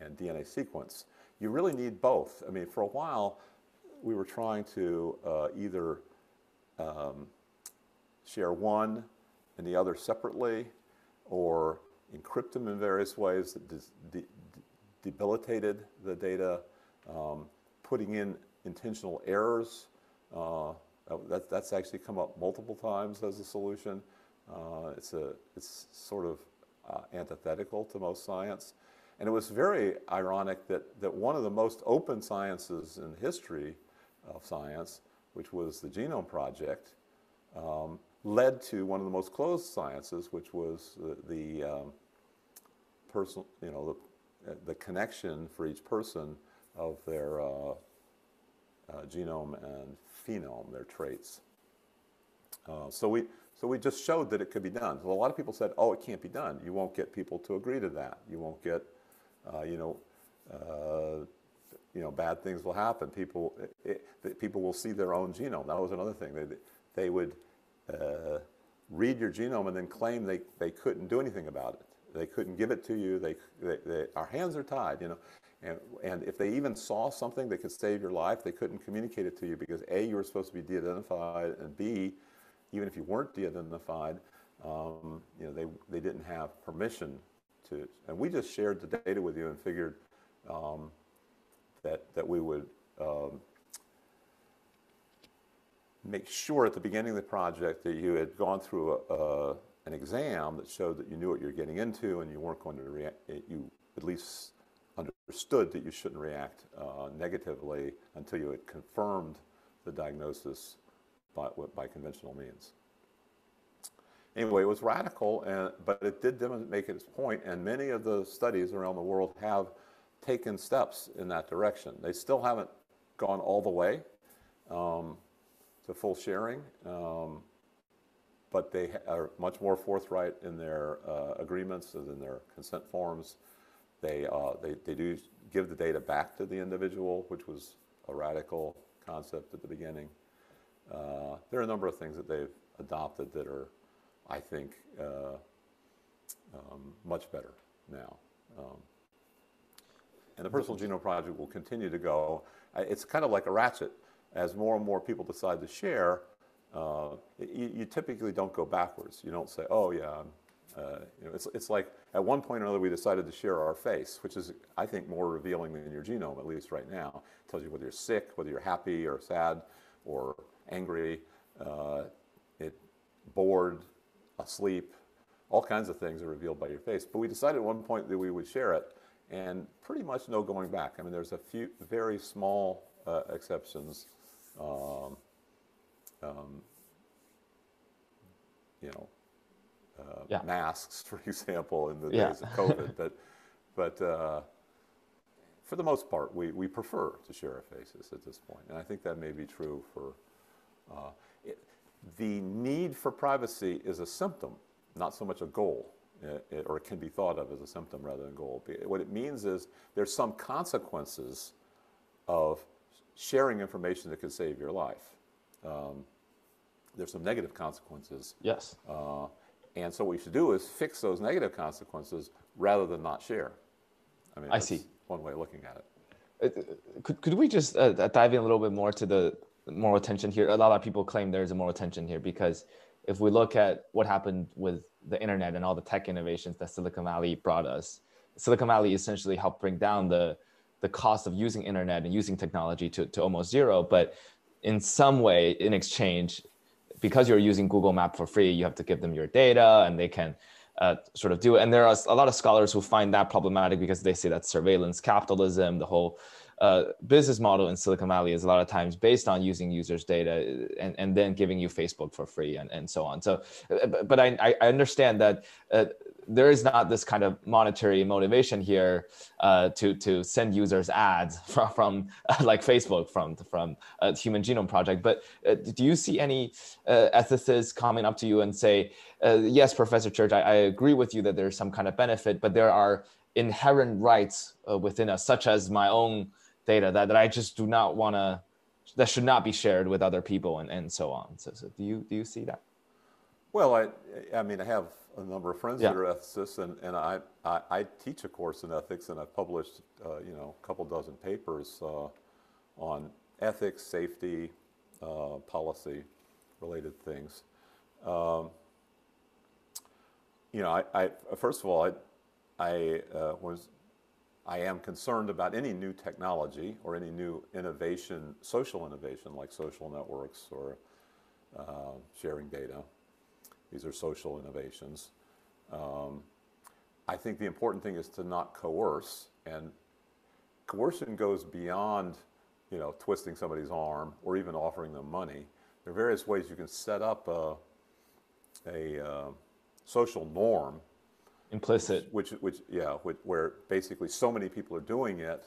Speaker 2: and DNA sequence. You really need both. I mean, for a while, we were trying to either um, share one and the other separately or encrypt them in various ways that de- de- debilitated the data, um, putting in intentional errors. Uh, uh, that, that's actually come up multiple times as a solution. Uh, it's, a, it's sort of uh, antithetical to most science. And it was very ironic that, that one of the most open sciences in history of science, which was the Genome Project, um, led to one of the most closed sciences, which was the, the um, personal, you know, the, the connection for each person of their uh, uh, genome and phenome, their traits. Uh, so we so we just showed that it could be done. So a lot of people said, "Oh, it can't be done. You won't get people to agree to that. You won't get, uh, you know, uh, you know, bad things will happen. People it, it, people will see their own genome. That was another thing. They they would uh, read your genome and then claim they they couldn't do anything about it. they couldn't give it to you. They, they, they, our hands are tied, you know. And, and if they even saw something that could save your life, they couldn't communicate it to you because A, you were supposed to be de-identified, and B, even if you weren't de-identified, um, you know, they, they didn't have permission to, and we just shared the data with you and figured um, that, that we would um, make sure at the beginning of the project that you had gone through a, a, an exam that showed that you knew what you were getting into and you weren't going to react, you at least understood that you shouldn't react uh, negatively until you had confirmed the diagnosis by, by conventional means. Anyway, it was radical, and, but it did make its point, and many of the studies around the world have taken steps in that direction. They still haven't gone all the way um, to full sharing, um, but they are much more forthright in their uh, agreements and in their consent forms. They, uh, they, they do give the data back to the individual, which was a radical concept at the beginning. Uh, there are a number of things that they've adopted that are, I think, uh, um, much better now. Um, and the Personal Genome Project will continue to go. It's kind of like a ratchet. As more and more people decide to share, uh, you, you, typically don't go backwards. You don't say, oh, yeah, uh, you know, it's, it's like at one point or another we decided to share our face, which is, I think, more revealing than your genome, at least right now. It tells you whether you're sick, whether you're happy or sad or angry, uh, it, bored, asleep, all kinds of things are revealed by your face. But we decided at one point that we would share it and pretty much no going back. I mean, there's a few very small uh, exceptions. Um, um, you know, uh, yeah. masks, for example, in the yeah. days of COVID. but but uh, for the most part, we, we prefer to share our faces at this point. And I think that may be true for uh, it, the need for privacy is a symptom, not so much a goal. Uh, it, or it can be thought of as a symptom rather than goal. What it means is there's some consequences of sharing information that could save your life. Um, there's some negative consequences.
Speaker 1: Yes. Uh,
Speaker 2: and so what we should do is fix those negative consequences rather than not share.
Speaker 1: I mean, I see.
Speaker 2: One way of looking at it.
Speaker 1: Uh, could, could we just uh, dive in a little bit more to the moral tension here? A lot of people claim there's a moral tension here because if we look at what happened with the internet and all the tech innovations that Silicon Valley brought us, Silicon Valley essentially helped bring down the the cost of using internet and using technology to, to almost zero. But in some way, in exchange, because you're using Google Map for free, you have to give them your data and they can uh, sort of do it. And there are a lot of scholars who find that problematic because they say that surveillance capitalism, the whole uh, business model in Silicon Valley is a lot of times based on using users' data and, and then giving you Facebook for free and, and so on. So, uh, but I, I understand that uh, there is not this kind of monetary motivation here uh, to to send users ads from, from like Facebook from from a Human Genome Project. But uh, do you see any uh, ethicists coming up to you and say, "Yes, Professor Church, I, I, agree with you that there's some kind of benefit, but there are inherent rights within us, such as my own data that, that I just do not want to that should not be shared with other people and, and so on. So, so do you do you see that?
Speaker 2: Well, I I mean I have a number of friends yeah. that are ethicists, and, and I, I, I, teach a course in ethics, and I've published uh, you know a couple dozen papers uh, on ethics, safety, uh, policy related things. Um, you know, I, I, first of all, I, I uh, was I am concerned about any new technology or any new innovation, social innovation like social networks or uh, sharing data. These are social innovations. Um, I think the important thing is to not coerce, and coercion goes beyond, you know, twisting somebody's arm or even offering them money. There are various ways you can set up a, a uh, social norm
Speaker 1: implicit.
Speaker 2: Which which yeah which, where basically so many people are doing it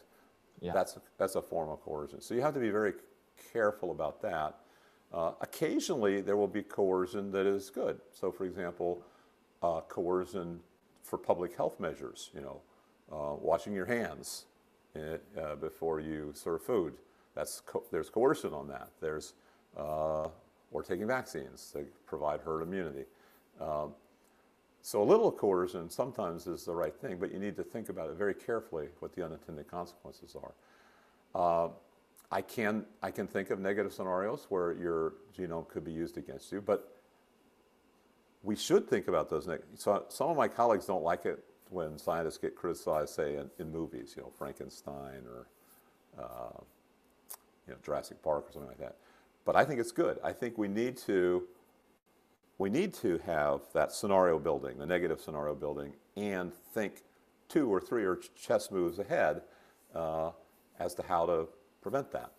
Speaker 2: yeah. that's that's a form of coercion. So you have to be very careful about that. Uh, occasionally there will be coercion that is good. So for example uh, coercion for public health measures you know uh, washing your hands uh, before you serve food. That's co- there's coercion on that. There's uh, or taking vaccines to provide herd immunity. Um, So a little coercion sometimes is the right thing, but you need to think about it very carefully what the unintended consequences are. Uh, I can I can think of negative scenarios where your genome could be used against you, but we should think about those. So some of my colleagues don't like it when scientists get criticized, say in, in movies, you know, Frankenstein or uh, you know Jurassic Park or something like that. But I think it's good. I think we need to we need to have that scenario building, the negative scenario building, and think two or three or chess moves ahead uh, as to how to prevent that.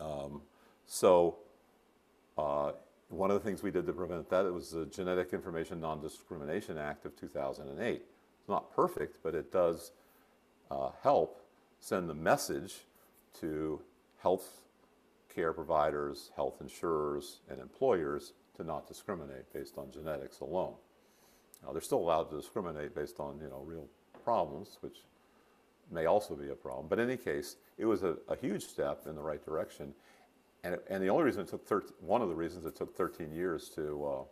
Speaker 2: Um, so uh, one of the things we did to prevent that it was the Genetic Information Non-Discrimination Act of 2008. It's not perfect, but it does uh, help send the message to health care providers, health insurers, and employers to not discriminate based on genetics alone. Now, they're still allowed to discriminate based on you know real problems, which may also be a problem. But in any case, it was a, a huge step in the right direction. And, it, and the only reason it took 13, one of the reasons it took 13 years to, uh,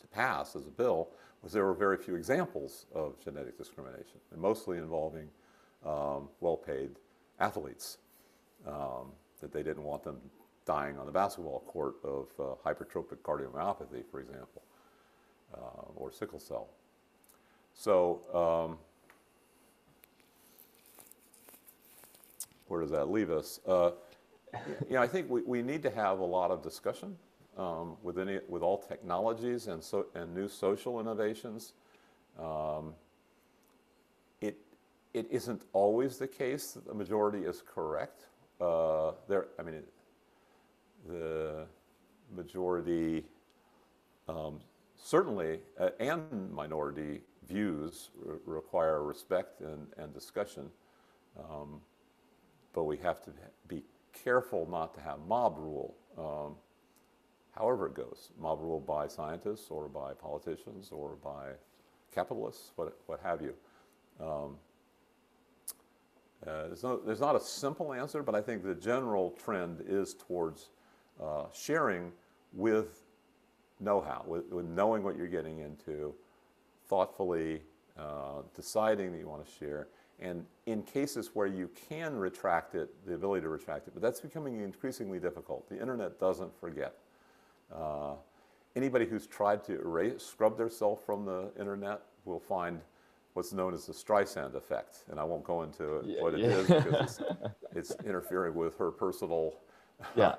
Speaker 2: to pass as a bill was there were very few examples of genetic discrimination, and mostly involving um, well-paid athletes, um, that they didn't want them dying on the basketball court of uh, hypertrophic cardiomyopathy, for example, uh, or sickle cell. So, um, where does that leave us? Uh, you know, I think we, we need to have a lot of discussion um, with, any, with all technologies and, so, and new social innovations. Um, it, it isn't always the case that the majority is correct. Uh, there, I mean, the majority um, certainly uh, and minority views re require respect and, and discussion. Um, but we have to be careful not to have mob rule, um, however it goes. Mob rule by scientists or by politicians or by capitalists, what, what have you. Um, uh, there's, no, there's not a simple answer, but I think the general trend is towards uh, sharing with know-how, with, with, knowing what you're getting into, thoughtfully uh, deciding that you want to share, and in cases where you can retract it, the ability to retract it, but that's becoming increasingly difficult. The internet doesn't forget. Uh, anybody who's tried to erase, scrub themselves from the internet will find what's known as the Streisand effect. And I won't go into yeah, what it yeah. is because it's, it's, interfering with her personal yeah.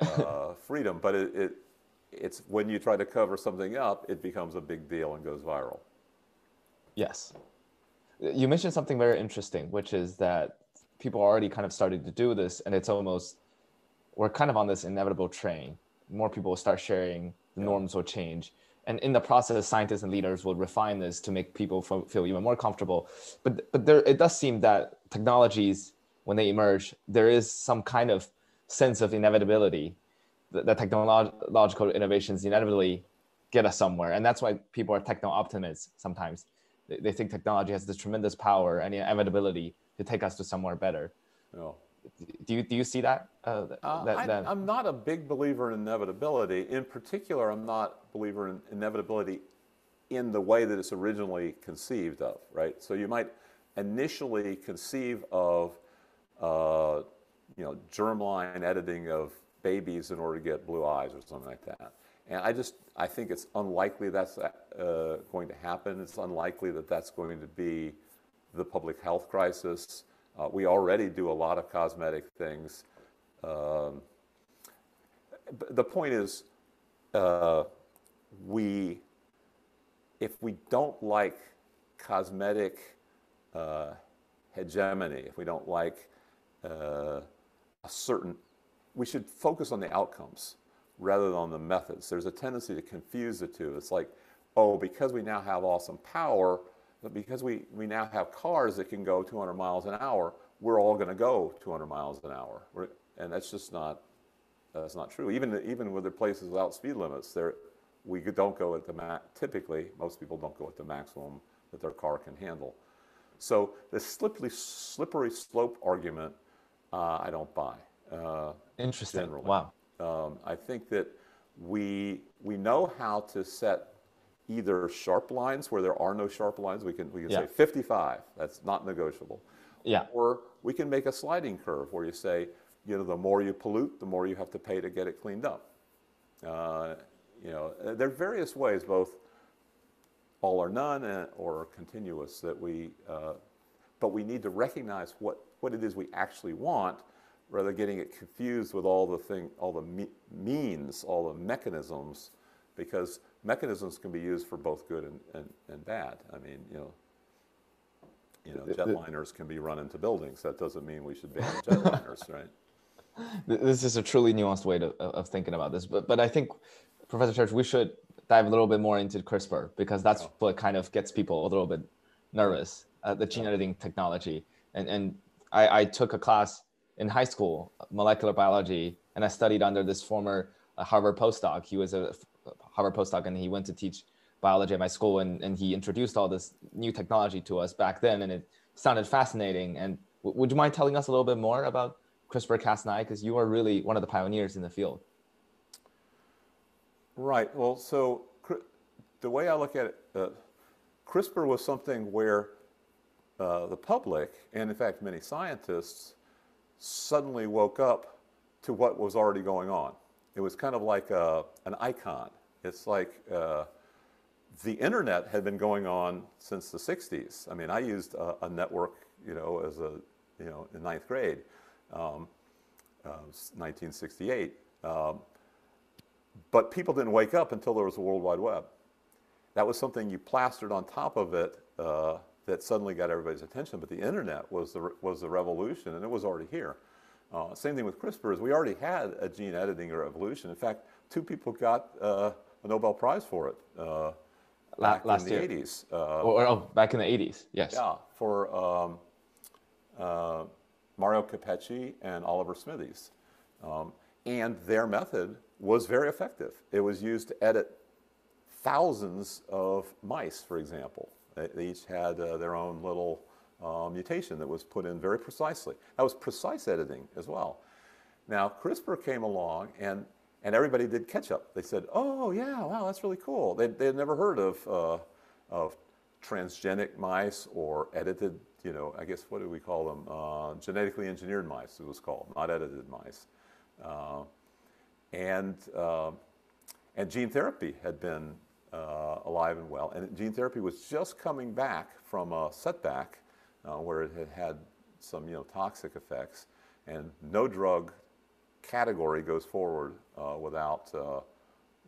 Speaker 2: Uh, freedom. But it, it, it's when you try to cover something up, it becomes a big deal and goes viral.
Speaker 1: Yes. You mentioned something very interesting, which is that people are already kind of starting to do this, and it's almost we're kind of on this inevitable train. More people will start sharing, the yeah. norms will change. And in the process, scientists and leaders will refine this to make people feel even more comfortable. But but there, it does seem that technologies, when they emerge, there is some kind of sense of inevitability that, that technological innovations inevitably get us somewhere. And that's why people are techno optimists sometimes. They, they think technology has this tremendous power and inevitability to take us to somewhere better. No. Do you, do you see that? Uh,
Speaker 2: uh, that, that? I, am not a big believer in inevitability. In particular, I'm not a believer in inevitability in the way that it's originally conceived of, right? So you might initially conceive of, uh, you know, germline editing of babies in order to get blue eyes or something like that. And I just, I think it's unlikely that's uh, going to happen. It's unlikely that that's going to be the public health crisis. Uh, we already do a lot of cosmetic things. Um, the point is, uh, we, if we don't like cosmetic uh, hegemony, if we don't like uh, a certain we should focus on the outcomes rather than on the methods. There's a tendency to confuse the two. It's like, oh, because we now have awesome power, because we, we now have cars that can go 200 miles an hour, we're all going to go 200 miles an hour. We're, and that's just not, that's not true. Even, even with the places without speed limits, there, we don't go at the max, typically, most people don't go at the maximum that their car can handle. So the slippery, slippery slope argument, uh, I don't buy.
Speaker 1: Uh, Interesting. Generally. Wow.
Speaker 2: Um, I think that we we know how to set either sharp lines where there are no sharp lines. We can we can
Speaker 1: Yeah.
Speaker 2: say 55. That's not negotiable.
Speaker 1: Yeah.
Speaker 2: Or we can make a sliding curve where you say, you know, the more you pollute, the more you have to pay to get it cleaned up. Uh, you know, uh, there are various ways, both all or none and, or continuous, that we, uh, but we need to recognize what, what it is we actually want, rather than getting it confused with all the thing, all the me- means, all the mechanisms, because mechanisms can be used for both good and, and, and bad. I mean, you know, you know, jetliners can be run into buildings. That doesn't mean we should ban jetliners, right?
Speaker 1: This is a truly nuanced way to, of of thinking about this. But, but I think, Professor Church, we should dive a little bit more into CRISPR because that's what kind of gets people a little bit nervous, uh, the gene editing technology. And, and I, I took a class in high school, molecular biology, and I studied under this former uh, Harvard postdoc. He was a Harvard postdoc and he went to teach biology at my school and, and he introduced all this new technology to us back then and it sounded fascinating. And w- would you mind telling us a little bit more about CRISPR-Cas9 because you are really one of the pioneers in the field.
Speaker 2: Right. Well, so the way I look at it, uh, CRISPR was something where uh, the public, and in fact many scientists, suddenly woke up to what was already going on. It was kind of like a, an icon. It's like uh, the internet had been going on since the 60s. I mean, I used a, a network, you know, as a, you know, in ninth grade, um, uh, 1968. Um, but people didn't wake up until there was a World Wide Web. That was something you plastered on top of it uh, that suddenly got everybody's attention. But the internet was the, was the revolution, and it was already here. Uh, same thing with CRISPR is we already had a gene editing revolution. In fact, two people got uh, a Nobel Prize for it uh,
Speaker 1: La-
Speaker 2: back
Speaker 1: last
Speaker 2: in the
Speaker 1: year.
Speaker 2: 80s. Uh,
Speaker 1: Or, oh, back in the 80s, yes.
Speaker 2: yeah, for um, uh, Mario Capecchi and Oliver Smithies. Um, and their method was very effective. It was used to edit thousands of mice, for example. They, each had uh, their own little uh, mutation that was put in very precisely. That was precise editing as well. Now, CRISPR came along and, and everybody did catch up. They said, oh, yeah, wow, that's really cool. They, they had never heard of, uh, of transgenic mice or edited, you know, I guess what do we call them? Uh, genetically engineered mice, it was called, not edited mice. Uh, and, uh, and gene therapy had been uh, alive and well. And gene therapy was just coming back from a setback uh, where it had had some you know, toxic effects. And no drug category goes forward uh, without uh,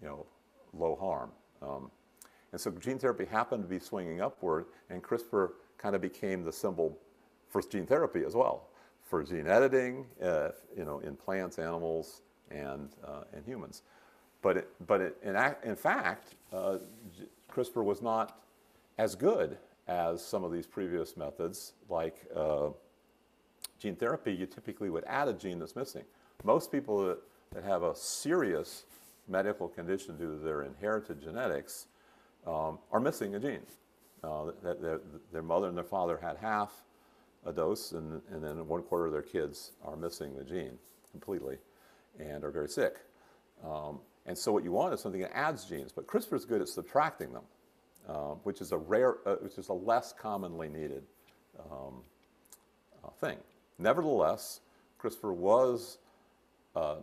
Speaker 2: you know, low harm. Um, and so gene therapy happened to be swinging upward, and CRISPR kind of became the symbol for gene therapy as well, for gene editing, uh, you know, in plants, animals, and, uh, and humans. But, it, but it, in, in fact, uh, CRISPR was not as good as some of these previous methods, like uh, gene therapy, you typically would add a gene that's missing. Most people that, that have a serious medical condition due to their inherited genetics um, are missing a gene. Uh, that their, their mother and their father had half a dose, and, and then one quarter of their kids are missing the gene completely and are very sick. Um, and so what you want is something that adds genes, but CRISPR is good at subtracting them, uh, which is a rare, uh, which is a less commonly needed um, uh, thing. Nevertheless, CRISPR was uh,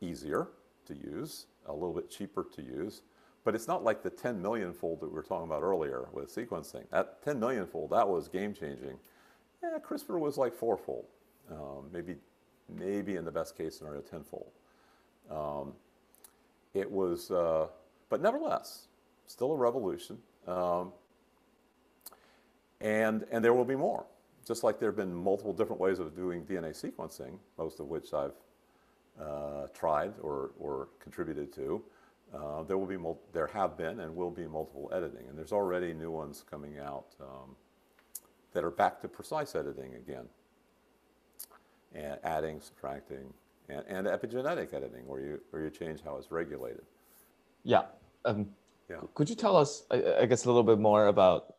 Speaker 2: easier to use, a little bit cheaper to use, but it's not like the 10 million fold that we were talking about earlier with sequencing. That 10 million fold, that was game changing. Yeah, CRISPR was like fourfold, um, maybe, maybe in the best case scenario, tenfold. Um, it was, uh, but nevertheless, still a revolution. Um, and, and there will be more. Just like there have been multiple different ways of doing DNA sequencing, most of which I've uh, tried or, or contributed to, uh, there will be mul- there have been and will be multiple editing, and there's already new ones coming out um, that are back to precise editing again, and adding, subtracting, and, and epigenetic editing, where you where you change how it's regulated.
Speaker 1: Yeah. Um,
Speaker 2: Yeah.
Speaker 1: Could you tell us, I, I guess, a little bit more about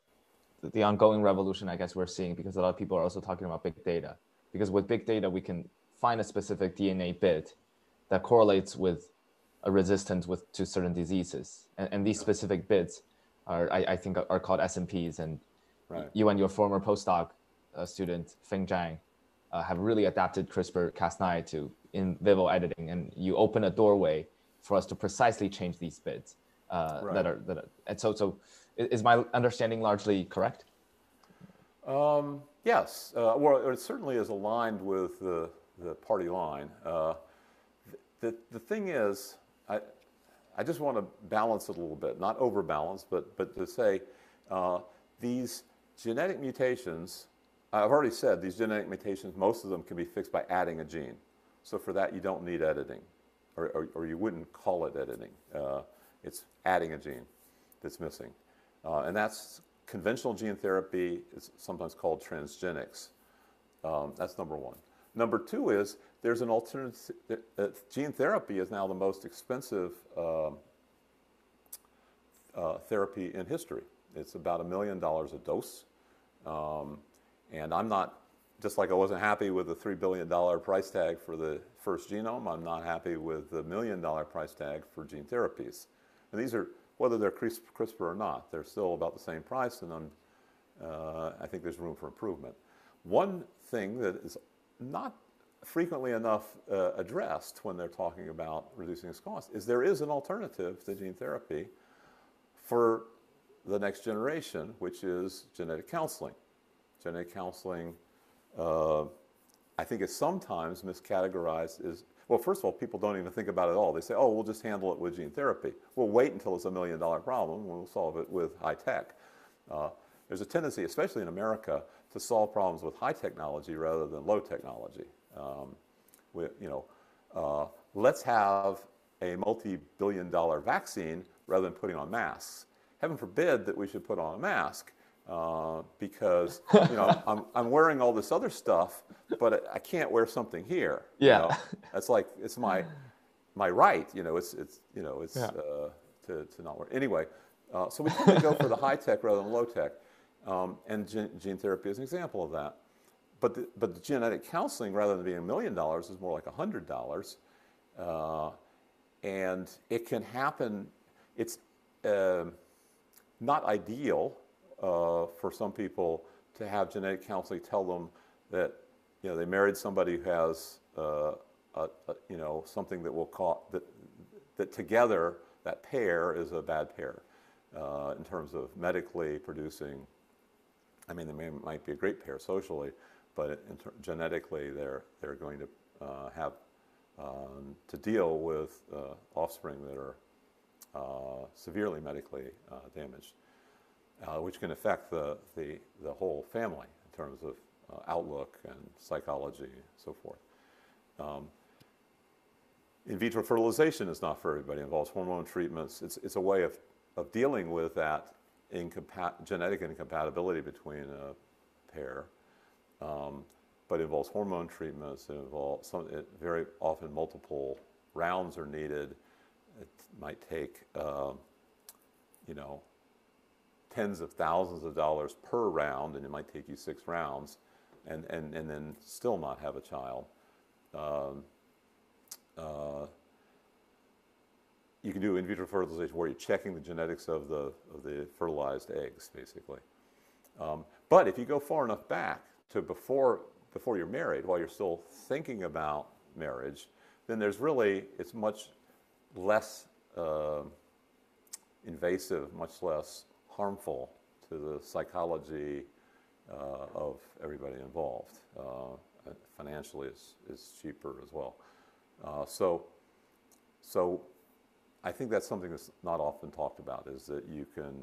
Speaker 1: the- ongoing revolution I guess we're seeing because a lot of people are also talking about big data. Because with big data, we can find a specific DNA bit that correlates with a resistance with to certain diseases, and, and these specific bits are I, I think are called SNPs, and
Speaker 2: Right.
Speaker 1: you and your former postdoc uh, student Feng Zhang uh, have really adapted CRISPR-Cas9 to in vivo editing, and you open a doorway for us to precisely change these bits uh,
Speaker 2: Right.
Speaker 1: that are that. Are, and so, so is my understanding largely correct?
Speaker 2: Um, yes, uh, well, it certainly is aligned with the, the party line. Uh, the, the thing is, I, I just want to balance it a little bit, not overbalance, but, but to say uh, these genetic mutations, I've already said these genetic mutations, most of them can be fixed by adding a gene. So for that, you don't need editing, or, or, or you wouldn't call it editing. Uh, it's adding a gene that's missing. Uh, and that's conventional gene therapy, is sometimes called transgenics. Um, that's number one. Number two is there's an alternative. Uh, gene therapy is now the most expensive um, uh, therapy in history. It's about a million dollars a dose. Um, and I'm not, just like I wasn't happy with the $3 billion price tag for the first genome, I'm not happy with the million dollar price tag for gene therapies. And these are, whether they're CRISPR or not, they're still about the same price, and I'm, uh, I think there's room for improvement. One thing that is not frequently enough uh, addressed when they're talking about reducing its cost is there is an alternative to gene therapy for the next generation, which is genetic counseling. Genetic counseling, uh, I think, is sometimes miscategorized as well. First of all, people don't even think about it at all. They say, "Oh, we'll just handle it with gene therapy. We'll wait until it's a million-dollar problem. We'll solve it with high tech." Uh, there's a tendency, especially in America, to solve problems with high technology rather than low technology. Um, we, you know, uh, let's have a multi-billion-dollar vaccine rather than putting on masks. Heaven forbid that we should put on a mask uh, because you know I'm, I'm wearing all this other stuff, but I can't wear something here. you
Speaker 1: Yeah.
Speaker 2: know. that's like it's my my right. You know, it's it's you know it's
Speaker 1: Yeah.
Speaker 2: uh, to to not wear anyway. Uh, so we tend to go for the high tech rather than low tech, um, and gene, gene therapy is an example of that. But the, but the genetic counseling, rather than being a million dollars, is more like a hundred dollars, uh, and it can happen. It's um not ideal uh, for some people to have genetic counseling tell them that you know they married somebody who has uh, a, a, you know something that will cause that that together that pair is a bad pair uh, in terms of medically producing. I mean, they may, might be a great pair socially, but ter- genetically they're they're going to uh, have um, to deal with uh, offspring that are uh, severely medically uh, damaged, uh, which can affect the, the, the whole family in terms of uh, outlook and psychology and so forth. Um, in vitro fertilization is not for everybody. It involves hormone treatments. It's, it's a way of, of dealing with that genetic incompatibility between a pair. Um, but it involves hormone treatments. It involves some, it, very often multiple rounds are needed. It might take, uh, you know, tens of thousands of dollars per round, and it might take you six rounds, and, and, and then still not have a child. Um, uh, you can do in vitro fertilization where you're checking the genetics of the, of the fertilized eggs, basically. Um, but if you go far enough back to before, before you're married, while you're still thinking about marriage, then there's really, it's much less uh, invasive, much less harmful to the psychology uh, of everybody involved. Uh, financially, it's, it's cheaper as well. Uh, so, so I think that's something that's not often talked about is that you can,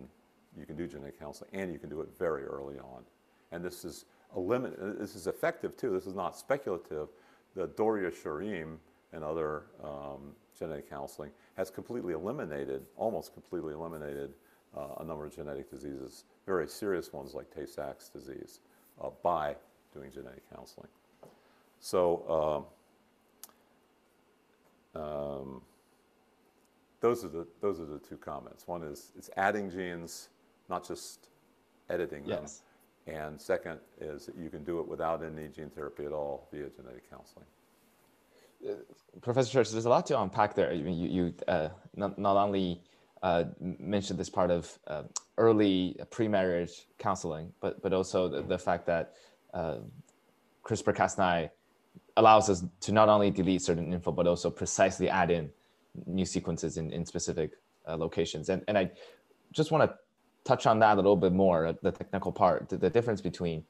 Speaker 2: you can do genetic counseling and you can do it very early on. And this is a limit, this is effective too. This is not speculative. The Dor Yeshorim and other um, genetic counseling has completely eliminated, almost completely eliminated a number of genetic diseases, very serious ones like Tay-Sachs disease, uh, by doing genetic counseling. So um, um, those are the those are the two comments. One is it's adding genes, not just editing them.
Speaker 1: Yes.
Speaker 2: And second is that you can do it without any gene therapy at all via genetic counseling.
Speaker 1: Professor Church, there's a lot to unpack there. I mean, you, you uh, not, not only uh, mentioned this part of uh, early pre-marriage counseling, but but also the, the fact that uh, CRISPR-Cas9 allows us to not only delete certain info, but also precisely add in new sequences in, in specific uh, locations. And, and I just want to touch on that a little bit more, uh, the technical part, the, the difference between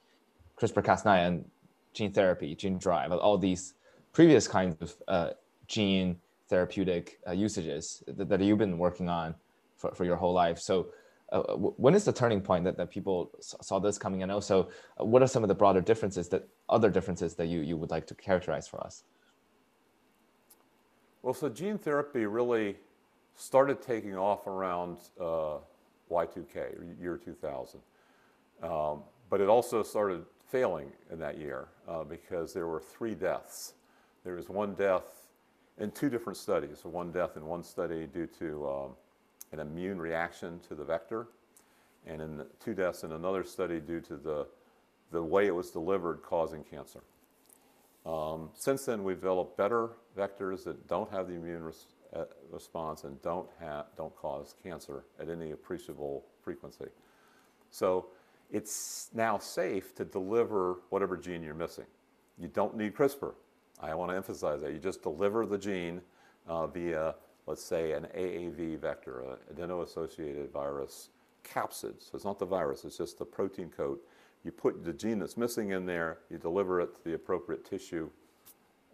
Speaker 1: CRISPR-Cas9 and gene therapy, gene drive, all these previous kinds of gene therapeutic uh, usages that, that, you've been working on for, for your whole life. So uh, when is the turning point that, that people saw this coming? And also uh, what are some of the broader differences that other differences that you, you would like to characterize for us?
Speaker 2: Well so gene therapy really started taking off around uh, y2k year 2000 um, but it also started failing in that year uh, because there were three deaths. There was one death in two different studies one death in one study due to um, an immune reaction to the vector, and in two deaths in another study due to the, the way it was delivered causing cancer. Um, since then, we've developed better vectors that don't have the immune res uh, response and don't, have, don't cause cancer at any appreciable frequency. So it's now safe to deliver whatever gene you're missing. You don't need CRISPR. I want to emphasize that. You just deliver the gene uh, via let's say, an AAV vector, an adeno-associated virus capsid. So it's not the virus, it's just the protein coat. You put the gene that's missing in there, you deliver it to the appropriate tissue,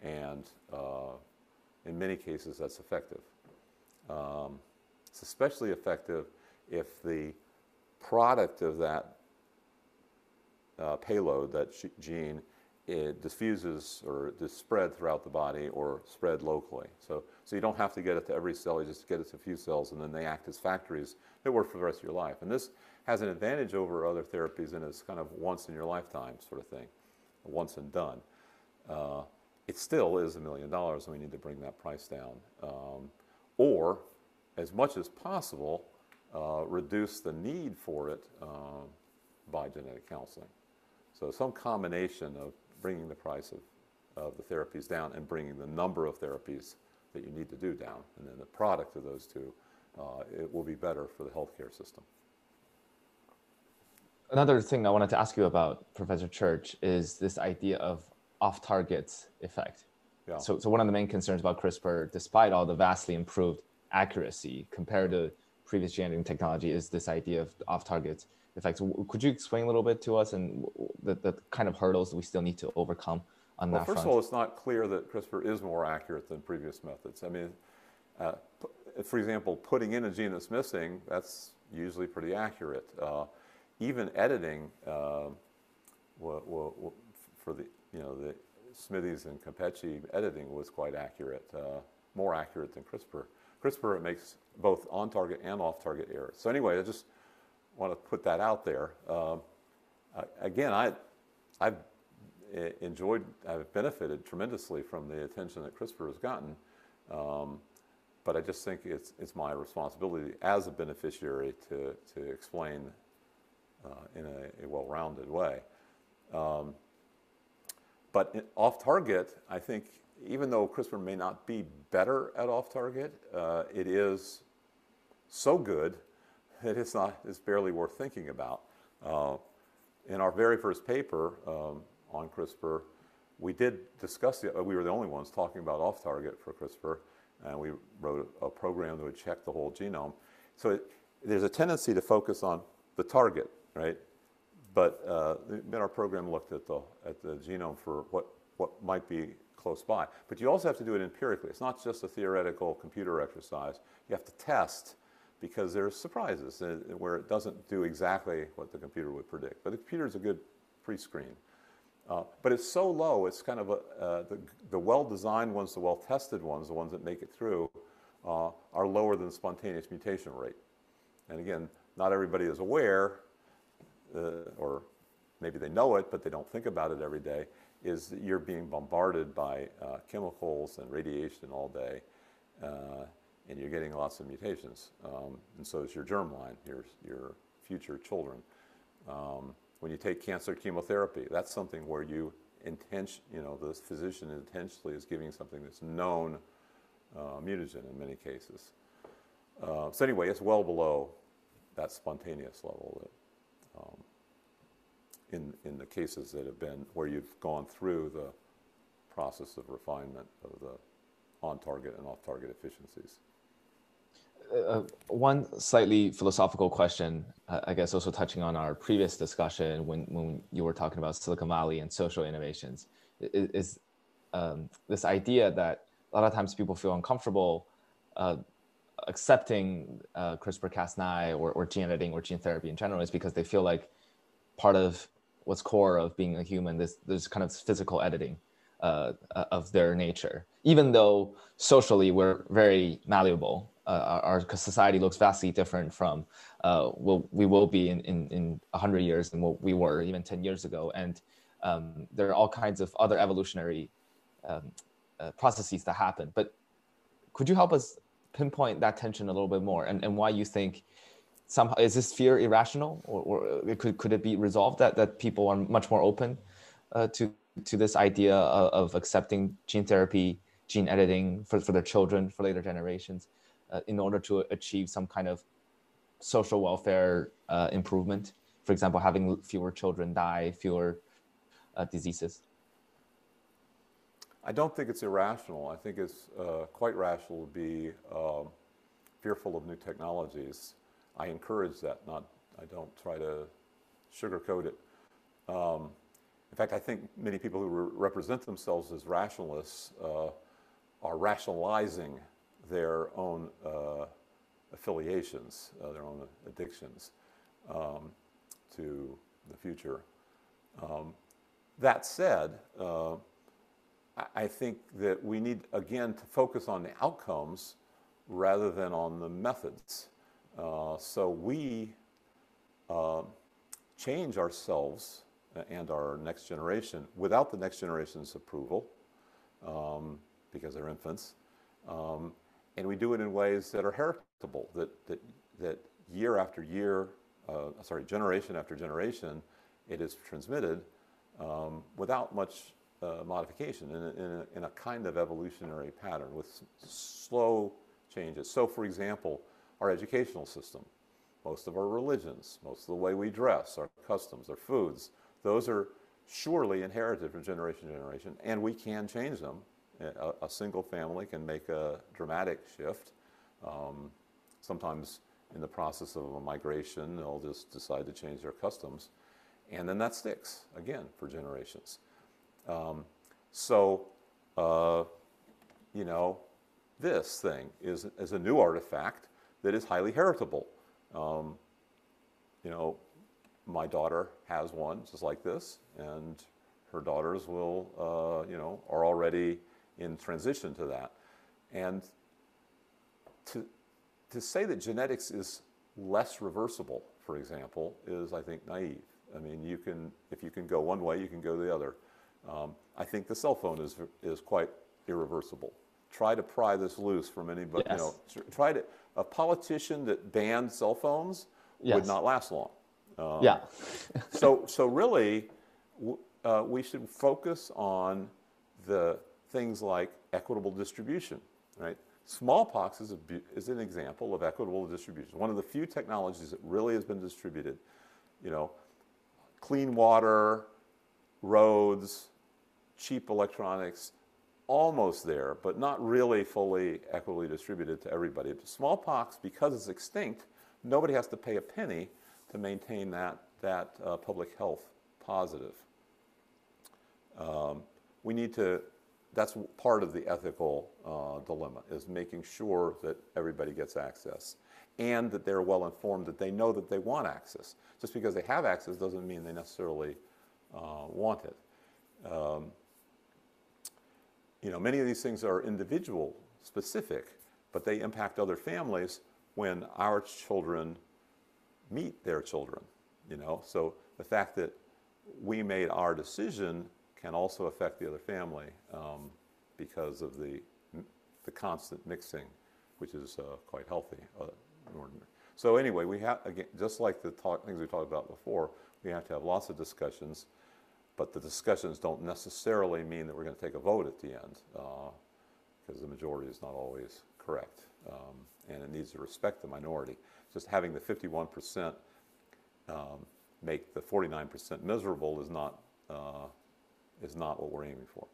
Speaker 2: and uh, in many cases that's effective. Um, it's especially effective if the product of that uh, payload, that gene, it diffuses or is spread throughout the body or spread locally. So, so you don't have to get it to every cell, you just get it to a few cells and then they act as factories that work for the rest of your life. And this has an advantage over other therapies and it's kind of once in your lifetime sort of thing, once and done. Uh, it still is a million dollars and we need to bring that price down. Um, or, as much as possible, uh, reduce the need for it uh, by genetic counseling. So some combination of bringing the price of, of the therapies down and bringing the number of therapies that you need to do down. And then the product of those two, uh, it will be better for the healthcare system.
Speaker 1: Another thing I wanted to ask you about, Professor Church, is this idea of off-target effect. Yeah. So, so one of the main concerns about CRISPR, despite all the vastly improved accuracy compared to previous gene editing technology, is this idea of off-target effects. Could you explain a little bit to us and the, the kind of hurdles we still need to overcome on
Speaker 2: well,
Speaker 1: that
Speaker 2: first
Speaker 1: front?
Speaker 2: of all, it's not clear that CRISPR is more accurate than previous methods. I mean, uh, for example, putting in a gene that's missing, that's usually pretty accurate. Uh, even editing uh, for the, you know, the Smithies and Capecchi editing was quite accurate, uh, more accurate than CRISPR. CRISPR, it makes both on-target and off-target errors. So anyway, I just want to put that out there. Um, again, I, I've enjoyed, I've benefited tremendously from the attention that CRISPR has gotten. Um, but I just think it's, it's my responsibility as a beneficiary to, to explain uh, in a, a well-rounded way. Um, but off target, I think even though CRISPR may not be better at off target, uh, it is so good that it's not, it's barely worth thinking about. Uh, in our very first paper um, on CRISPR, we did discuss the, we were the only ones talking about off target for CRISPR, and we wrote a program that would check the whole genome. So it, there's a tendency to focus on the target, right? But uh, our program looked at the, at the genome for what, what might be close by. But you also have to do it empirically. It's not just a theoretical computer exercise. You have to test because there's surprises uh, where it doesn't do exactly what the computer would predict. But the computer is a good pre-screen. Uh, but it's so low, it's kind of a, uh, the, the well-designed ones, the well-tested ones, the ones that make it through, uh, are lower than spontaneous mutation rate. And again, not everybody is aware, uh, or maybe they know it, but they don't think about it every day, is that you're being bombarded by uh, chemicals and radiation all day and you're getting lots of mutations. Um, and so is your germline, your, your future children. Um, when you take cancer chemotherapy, that's something where you intention, you know, the physician intentionally is giving something that's known uh, mutagen in many cases. Uh, so anyway, it's well below that spontaneous level that, um, in, in the cases that have been where you've gone through the process of refinement of the on-target and off-target efficiencies.
Speaker 1: Uh, uh, one slightly philosophical question, uh, I guess also touching on our previous discussion when, when you were talking about Silicon Valley and social innovations, is, is um, this idea that a lot of times people feel uncomfortable uh, accepting uh, CRISPR-Cas9 or, or gene editing or gene therapy in general is because they feel like part of what's core of being a human, this, there's kind of physical editing uh, of their nature. Even though socially we're very malleable, uh, our, society looks vastly different from uh, what we will be in, in, in 100 years than what we were even 10 years ago. And um, there are all kinds of other evolutionary um, uh, processes that happen. But could you help us pinpoint that tension a little bit more and, and why you think somehow is this fear irrational or, or could, could it be resolved that, that people are much more open uh, to, to this idea of, of, accepting gene therapy, gene editing for, for their children, for later generations, uh, in order to achieve some kind of social welfare uh, improvement? For example, having fewer children die, fewer uh, diseases.
Speaker 2: I don't think it's irrational. I think it's uh, quite rational to be um, fearful of new technologies. I encourage that, not I don't try to sugarcoat it. Um, in fact, I think many people who re represent themselves as rationalists uh, are rationalizing their own uh, affiliations, uh, their own addictions um, to the future. Um, that said, uh, I think that we need, again, to focus on the outcomes rather than on the methods. Uh, so we uh, change ourselves and our next generation without the next generation's approval um, because they're infants. Um, and we do it in ways that are heritable, that, that, that year after year, uh, sorry, generation after generation, it is transmitted um, without much uh, modification in a, in, a, in a, kind of evolutionary pattern with slow changes. So, for example, our educational system, most of our religions, most of the way we dress, our customs, our foods, those are surely inherited from generation to generation, and we can change them. A, a single family can make a dramatic shift. Um, sometimes in the process of a migration, they'll just decide to change their customs. And then that sticks, again, for generations. Um, so, uh, you know, this thing is, is a new artifact that is highly heritable. Um, you know, my daughter has one just like this, and her daughters will, uh, you know, are already in transition to that. And to, to say that genetics is less reversible, for example, is, I think, naive. I mean, you can, if you can go one way, you can go the other. Um, I think the cell phone is, is quite irreversible. Try to pry this loose from anybody. Yes. You know, try to. A politician that banned cell phones yes. would not last long.
Speaker 1: Um, yeah.
Speaker 2: so, so really, uh, we should focus on the things like equitable distribution, right? Smallpox is, a, is an example of equitable distribution. One of the few technologies that really has been distributed, you know, clean water, roads, cheap electronics, almost there, but not really fully equitably distributed to everybody. Smallpox, because it's extinct, nobody has to pay a penny to maintain that, that uh, public health positive. Um, we need to, that's part of the ethical uh, dilemma, is making sure that everybody gets access and that they're well informed, that they know that they want access. Just because they have access doesn't mean they necessarily uh, want it. Um, you know, many of these things are individual specific, but they impact other families when our children meet their children, you know. So the fact that we made our decision can also affect the other family um, because of the, the constant mixing, which is uh, quite healthy. Uh, so anyway, we have, again, just like the talk, things we talked about before, we have to have lots of discussions but the discussions don't necessarily mean that we're going to take a vote at the end, because uh, the majority is not always correct, um, and it needs to respect the minority. just having the 51% um, make the 49% miserable is not, uh, is not what we're aiming for.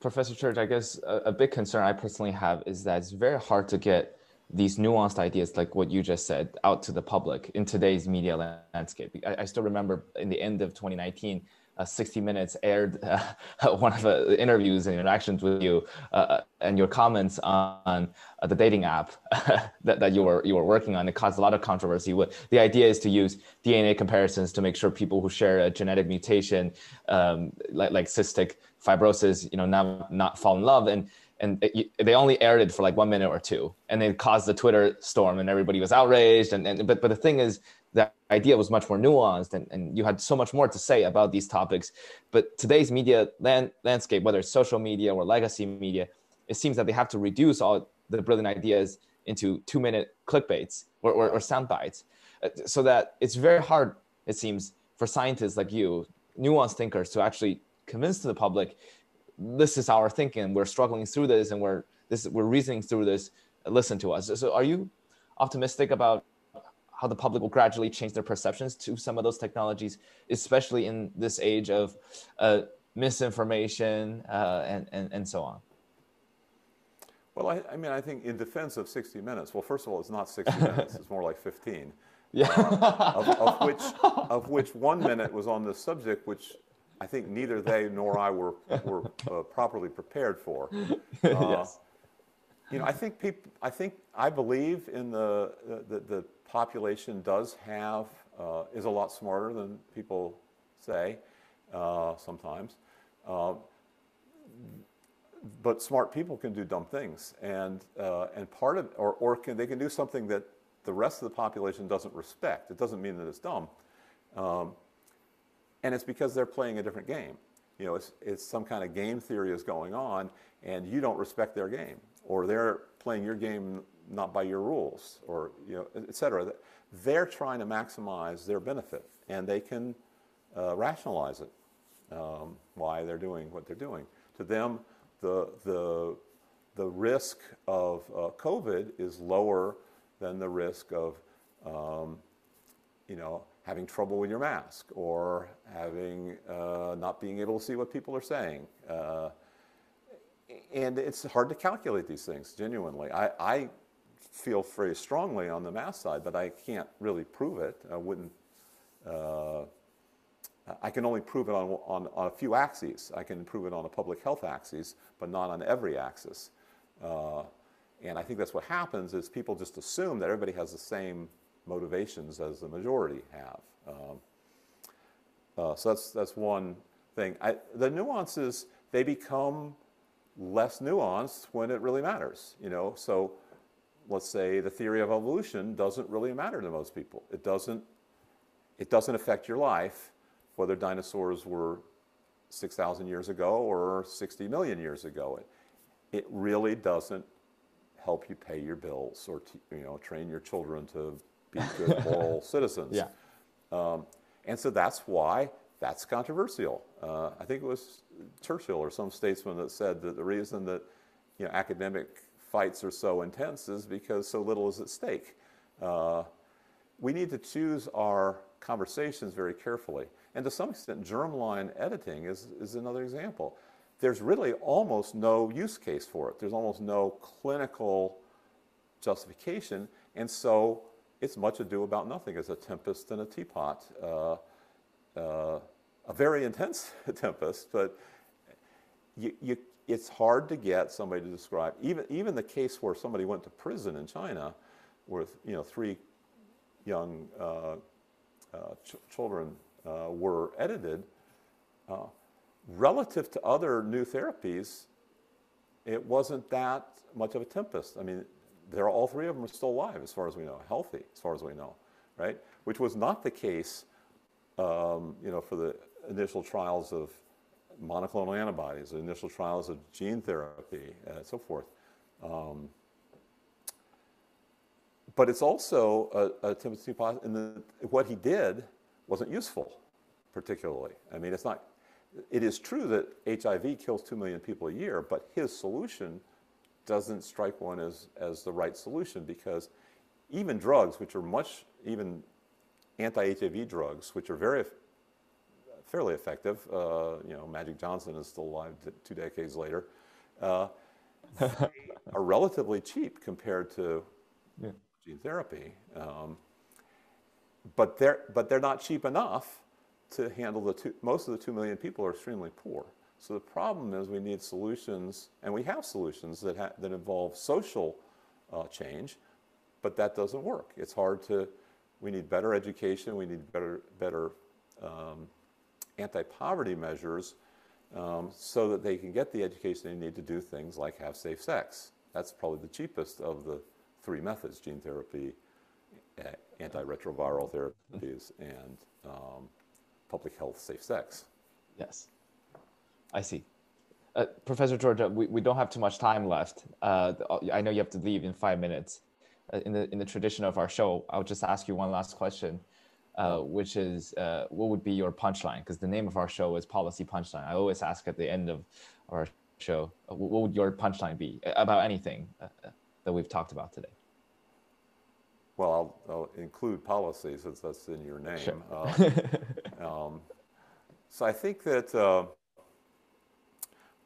Speaker 1: Professor Church, I guess a, a, big concern I personally have is that it's very hard to get these nuanced ideas, like what you just said, out to the public in today's media landscape. I, I still remember in the end of 2019, uh, 60 Minutes aired uh, one of the interviews and interactions with you uh, and your comments on uh, the dating app that, that you were you were working on. It caused a lot of controversy. The idea is to use DNA comparisons to make sure people who share a genetic mutation, um, like, like cystic fibrosis, you know, not not fall in love and and it, they only aired it for like one minute or two and it caused the twitter storm and everybody was outraged and, and but but the thing is the idea was much more nuanced and, and you had so much more to say about these topics. But today's media land, landscape, whether it's social media or legacy media, it seems that they have to reduce all the brilliant ideas into two minute clickbaits or, or, or sound bites uh, so that it's very hard, it seems, for scientists like you, nuanced thinkers, to actually convince the public this is our thinking. We're struggling through this and we're, this, we're reasoning through this. Listen to us. So, are you optimistic about how the public will gradually change their perceptions to some of those technologies, especially in this age of uh, misinformation uh, and, and, and so on?
Speaker 2: Well, I, I, mean, I think in defense of 60 Minutes, well, first of all, it's not 60 minutes, it's more like 15.
Speaker 1: Yeah.
Speaker 2: Uh, of, of, which, of which one minute was on this subject, which I think neither they nor I were, were uh, properly prepared for. Uh,
Speaker 1: yes.
Speaker 2: You know, I think people, I think, I believe in the, the, the population does have, uh, is a lot smarter than people say uh, sometimes. Uh, but smart people can do dumb things. And, uh, and part of, or, or can, they can do something that the rest of the population doesn't respect. It doesn't mean that it's dumb. Um, and it's because they're playing a different game. You know, it's, it's some kind of game theory is going on, and you don't respect their game, or they're playing your game not by your rules, or you know, et cetera. They're trying to maximize their benefit, and they can uh, rationalize it, um, why they're doing what they're doing. To them, the, the, the risk of uh, COVID is lower than the risk of, um, you know, having trouble with your mask or having uh, not being able to see what people are saying. Uh, and it's hard to calculate these things, genuinely. I, I feel very strongly on the math side, but I can't really prove it. I wouldn't. Uh, I can only prove it on, on, on, a few axes. I can prove it on a public health axis, but not on every axis. Uh, and I think that's what happens is people just assume that everybody has the same motivations as the majority have. Um, uh, so that's, that's one thing. I, the nuances, they become less nuanced when it really matters, you know. So let's say the theory of evolution doesn't really matter to most people. It doesn't, it doesn't affect your life whether dinosaurs were 6,000 years ago or 60 million years ago. It, it really doesn't help you pay your bills or you know train your children to be good moral citizens.
Speaker 1: Yeah.
Speaker 2: Um, and so that's why that's controversial. Uh, I think it was Churchill or some statesman that said that the reason that you know academic fights are so intense is because so little is at stake. Uh, we need to choose our conversations very carefully. And to some extent, germline editing is, is another example. There's really almost no use case for it. There's almost no clinical justification. And so it's much ado about nothing. It's a tempest in a teapot. Uh, uh, a very intense tempest, but you, you, it's hard to get somebody to describe, even, even the case where somebody went to prison in China with, you know, three young uh, uh, ch children uh, were edited, uh, relative to other new therapies, it wasn't that much of a tempest. I mean, they're all three of them are still alive as far as we know, healthy as far as we know, right? Which was not the case, um, you know, for the initial trials of monoclonal antibodies, the initial trials of gene therapy, and so forth. Um, but it's also a, a Timothy in the, what he did wasn't useful, particularly. I mean, it's not, it is true that HIV kills 2 million people a year, but his solution doesn't strike one as, as the right solution because even drugs, which are much, even anti-HIV drugs, which are very fairly effective. Uh, you know, Magic Johnson is still alive two decades later. Uh, are relatively cheap compared to yeah. gene therapy. Um, but they're but they're not cheap enough to handle the two. Most of the two million people are extremely poor. So the problem is we need solutions, and we have solutions that ha- that involve social uh, change, but that doesn't work. It's hard to. We need better education. We need better better um, anti-poverty measures um, so that they can get the education they need to do things like have safe sex. That's probably the cheapest of the three methods: gene therapy, antiretroviral therapies, and um, public health safe sex.
Speaker 1: Yes, I see. Uh, Professor Georgia, we, we don't have too much time left. Uh, I know you have to leave in five minutes. Uh, in the in the tradition of our show, I'll just ask you one last question, uh, which is uh, what would be your punchline? Because the name of our show is Policy Punchline. I always ask at the end of our show, uh, what would your punchline be about anything that we've talked about today?
Speaker 2: Well, I'll, I'll include policy since that's in your name. Sure. um, so I think that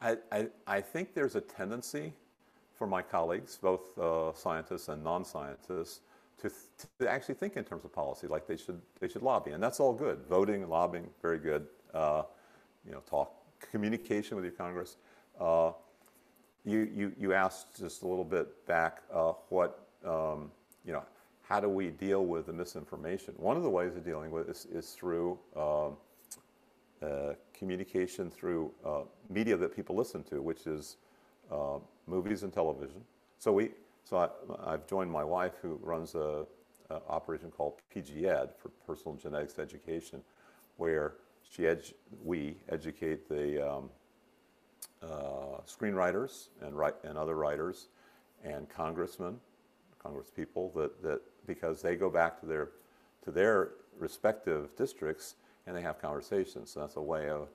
Speaker 2: I, I, I think there's a tendency for my colleagues, both uh, scientists and non-scientists, to, to actually think in terms of policy, like they should they should lobby, and that's all good. Voting, lobbying, very good. Uh, you know, talk, communication with your Congress. Uh, you, you you asked just a little bit back uh, what um, you know. How do we deal with the misinformation? One of the ways of dealing with it is, is through um, uh, communication through uh, media that people listen to, which is uh, movies and television. So we, so I, have joined my wife who runs a, a, operation called PGED for Personal Genetics Education, where she edu- we educate the um, uh, screenwriters and and other writers and congressmen, congresspeople that, that because they go back to their to their respective districts and they have conversations. So that's a way of,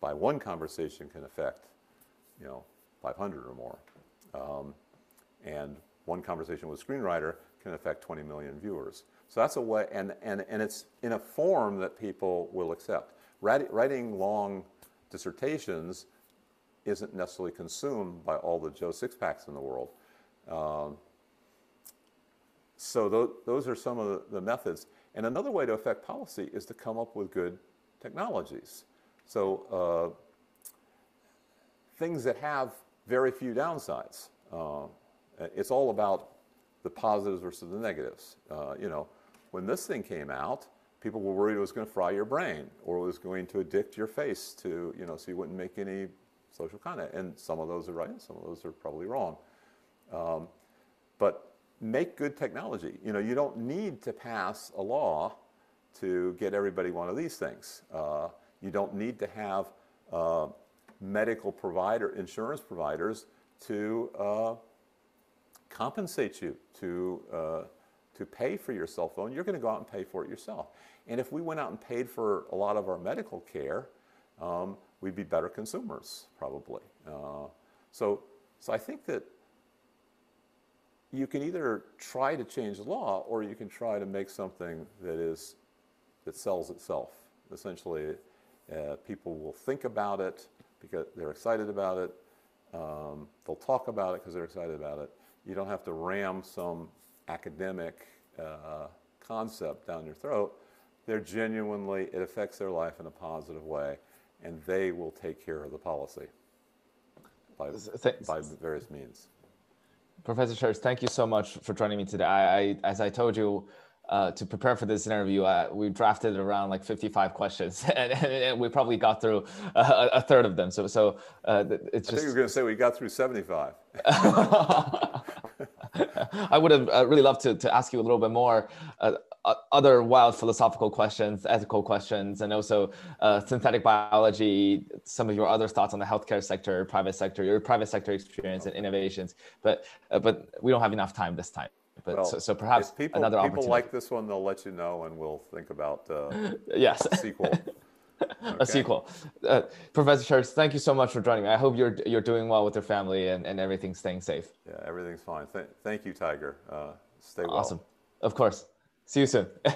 Speaker 2: by one conversation can affect, you know, 500 or more. Um, and one conversation with a screenwriter can affect 20 million viewers. So that's a way, and, and, and it's in a form that people will accept. Writing long dissertations isn't necessarily consumed by all the Joe Sixpacks in the world. Um, so th- those are some of the, methods. And another way to affect policy is to come up with good technologies. So uh, things that have very few downsides. Uh, it's all about the positives versus the negatives. Uh, you know, when this thing came out, people were worried it was going to fry your brain or it was going to addict your face to, you know, so you wouldn't make any social content. And some of those are right, some of those are probably wrong. Um, but make good technology. You know, you don't need to pass a law to get everybody one of these things. Uh, you don't need to have uh, medical provider, insurance providers to compensate you, to, uh, to pay for your cell phone. You're going to go out and pay for it yourself. And if we went out and paid for a lot of our medical care, um, we'd be better consumers, probably. Uh, so, so I think that you can either try to change the law or you can try to make something that is that sells itself. Essentially, uh, people will think about it because they're excited about it. Um, they'll talk about it because they're excited about it. You don't have to ram some academic uh, concept down your throat. They're genuinely, it affects their life in a positive way, and they will take care of the policy by, by various means.
Speaker 1: Professor Church, thank you so much for joining me today. I, I as I told you, uh, to prepare for this interview, uh, we drafted around like 55 questions, and, and we probably got through a, a, third of them. So, so uh, it's just.
Speaker 2: I think you were going to say we got through 75.
Speaker 1: I would have uh, really loved to, to ask you a little bit more uh, other wild philosophical questions, ethical questions, and also uh, synthetic biology, some of your other thoughts on the healthcare sector, private sector, your private sector experience and innovations. But, but we don't have enough time this time. But well, so, so, perhaps
Speaker 2: people,
Speaker 1: another
Speaker 2: people opportunity. like this one, they'll let you know, and we'll think about uh,
Speaker 1: yes
Speaker 2: a sequel.
Speaker 1: Okay. a sequel. Uh, Professor Church, thank you so much for joining me. I hope you're you're doing well with your family and, and everything's staying safe.
Speaker 2: Yeah, everything's fine. Th- thank you, Tiger. Uh, stay well.
Speaker 1: Awesome. Of course. See you soon.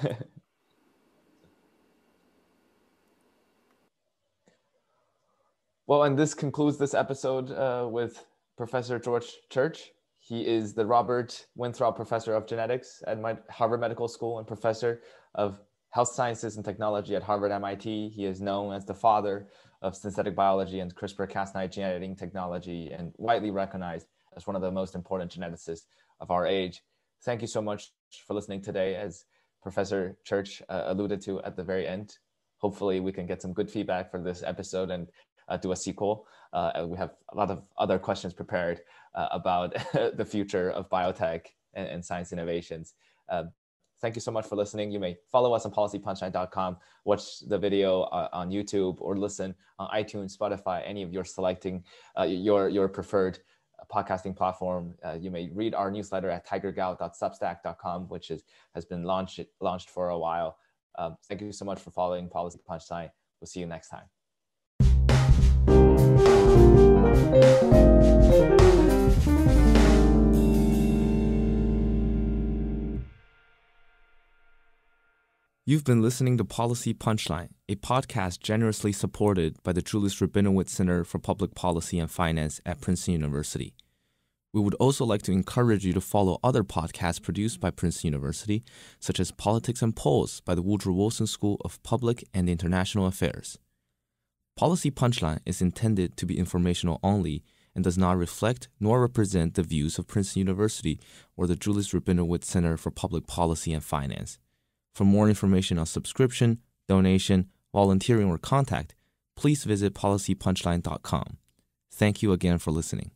Speaker 1: well, and this concludes this episode uh, with Professor George Church. He is the Robert Winthrop Professor of Genetics at Harvard Medical School and Professor of Health Sciences and Technology at Harvard MIT. He is known as the father of synthetic biology and CRISPR-Cas9 gene editing technology and widely recognized as one of the most important geneticists of our age. Thank you so much for listening today. As Professor Church uh, alluded to at the very end, hopefully we can get some good feedback for this episode and uh, do a sequel. Uh, we have a lot of other questions prepared uh, about the future of biotech and, and science innovations. Um, thank you so much for listening. You may follow us on policypunchline.com, watch the video uh, on YouTube, or listen on iTunes, Spotify, any of your selecting uh, your your preferred podcasting platform. Uh, you may read our newsletter at tigergao.substack.com, which is, has been launched launched for a while. Um, thank you so much for following Policy Punchline. We'll see you next time.
Speaker 3: You've been listening to Policy Punchline, a podcast generously supported by the Julis Rabinowitz Center for Public Policy and Finance at Princeton University. We would also like to encourage you to follow other podcasts produced by Princeton University, such as Politics and Polls by the Woodrow Wilson School of Public and International Affairs. Policy Punchline is intended to be informational only and does not reflect nor represent the views of Princeton University or the Julis Rabinowitz Center for Public Policy and Finance. For more information on subscription, donation, volunteering, or contact, please visit policypunchline.com. Thank you again for listening.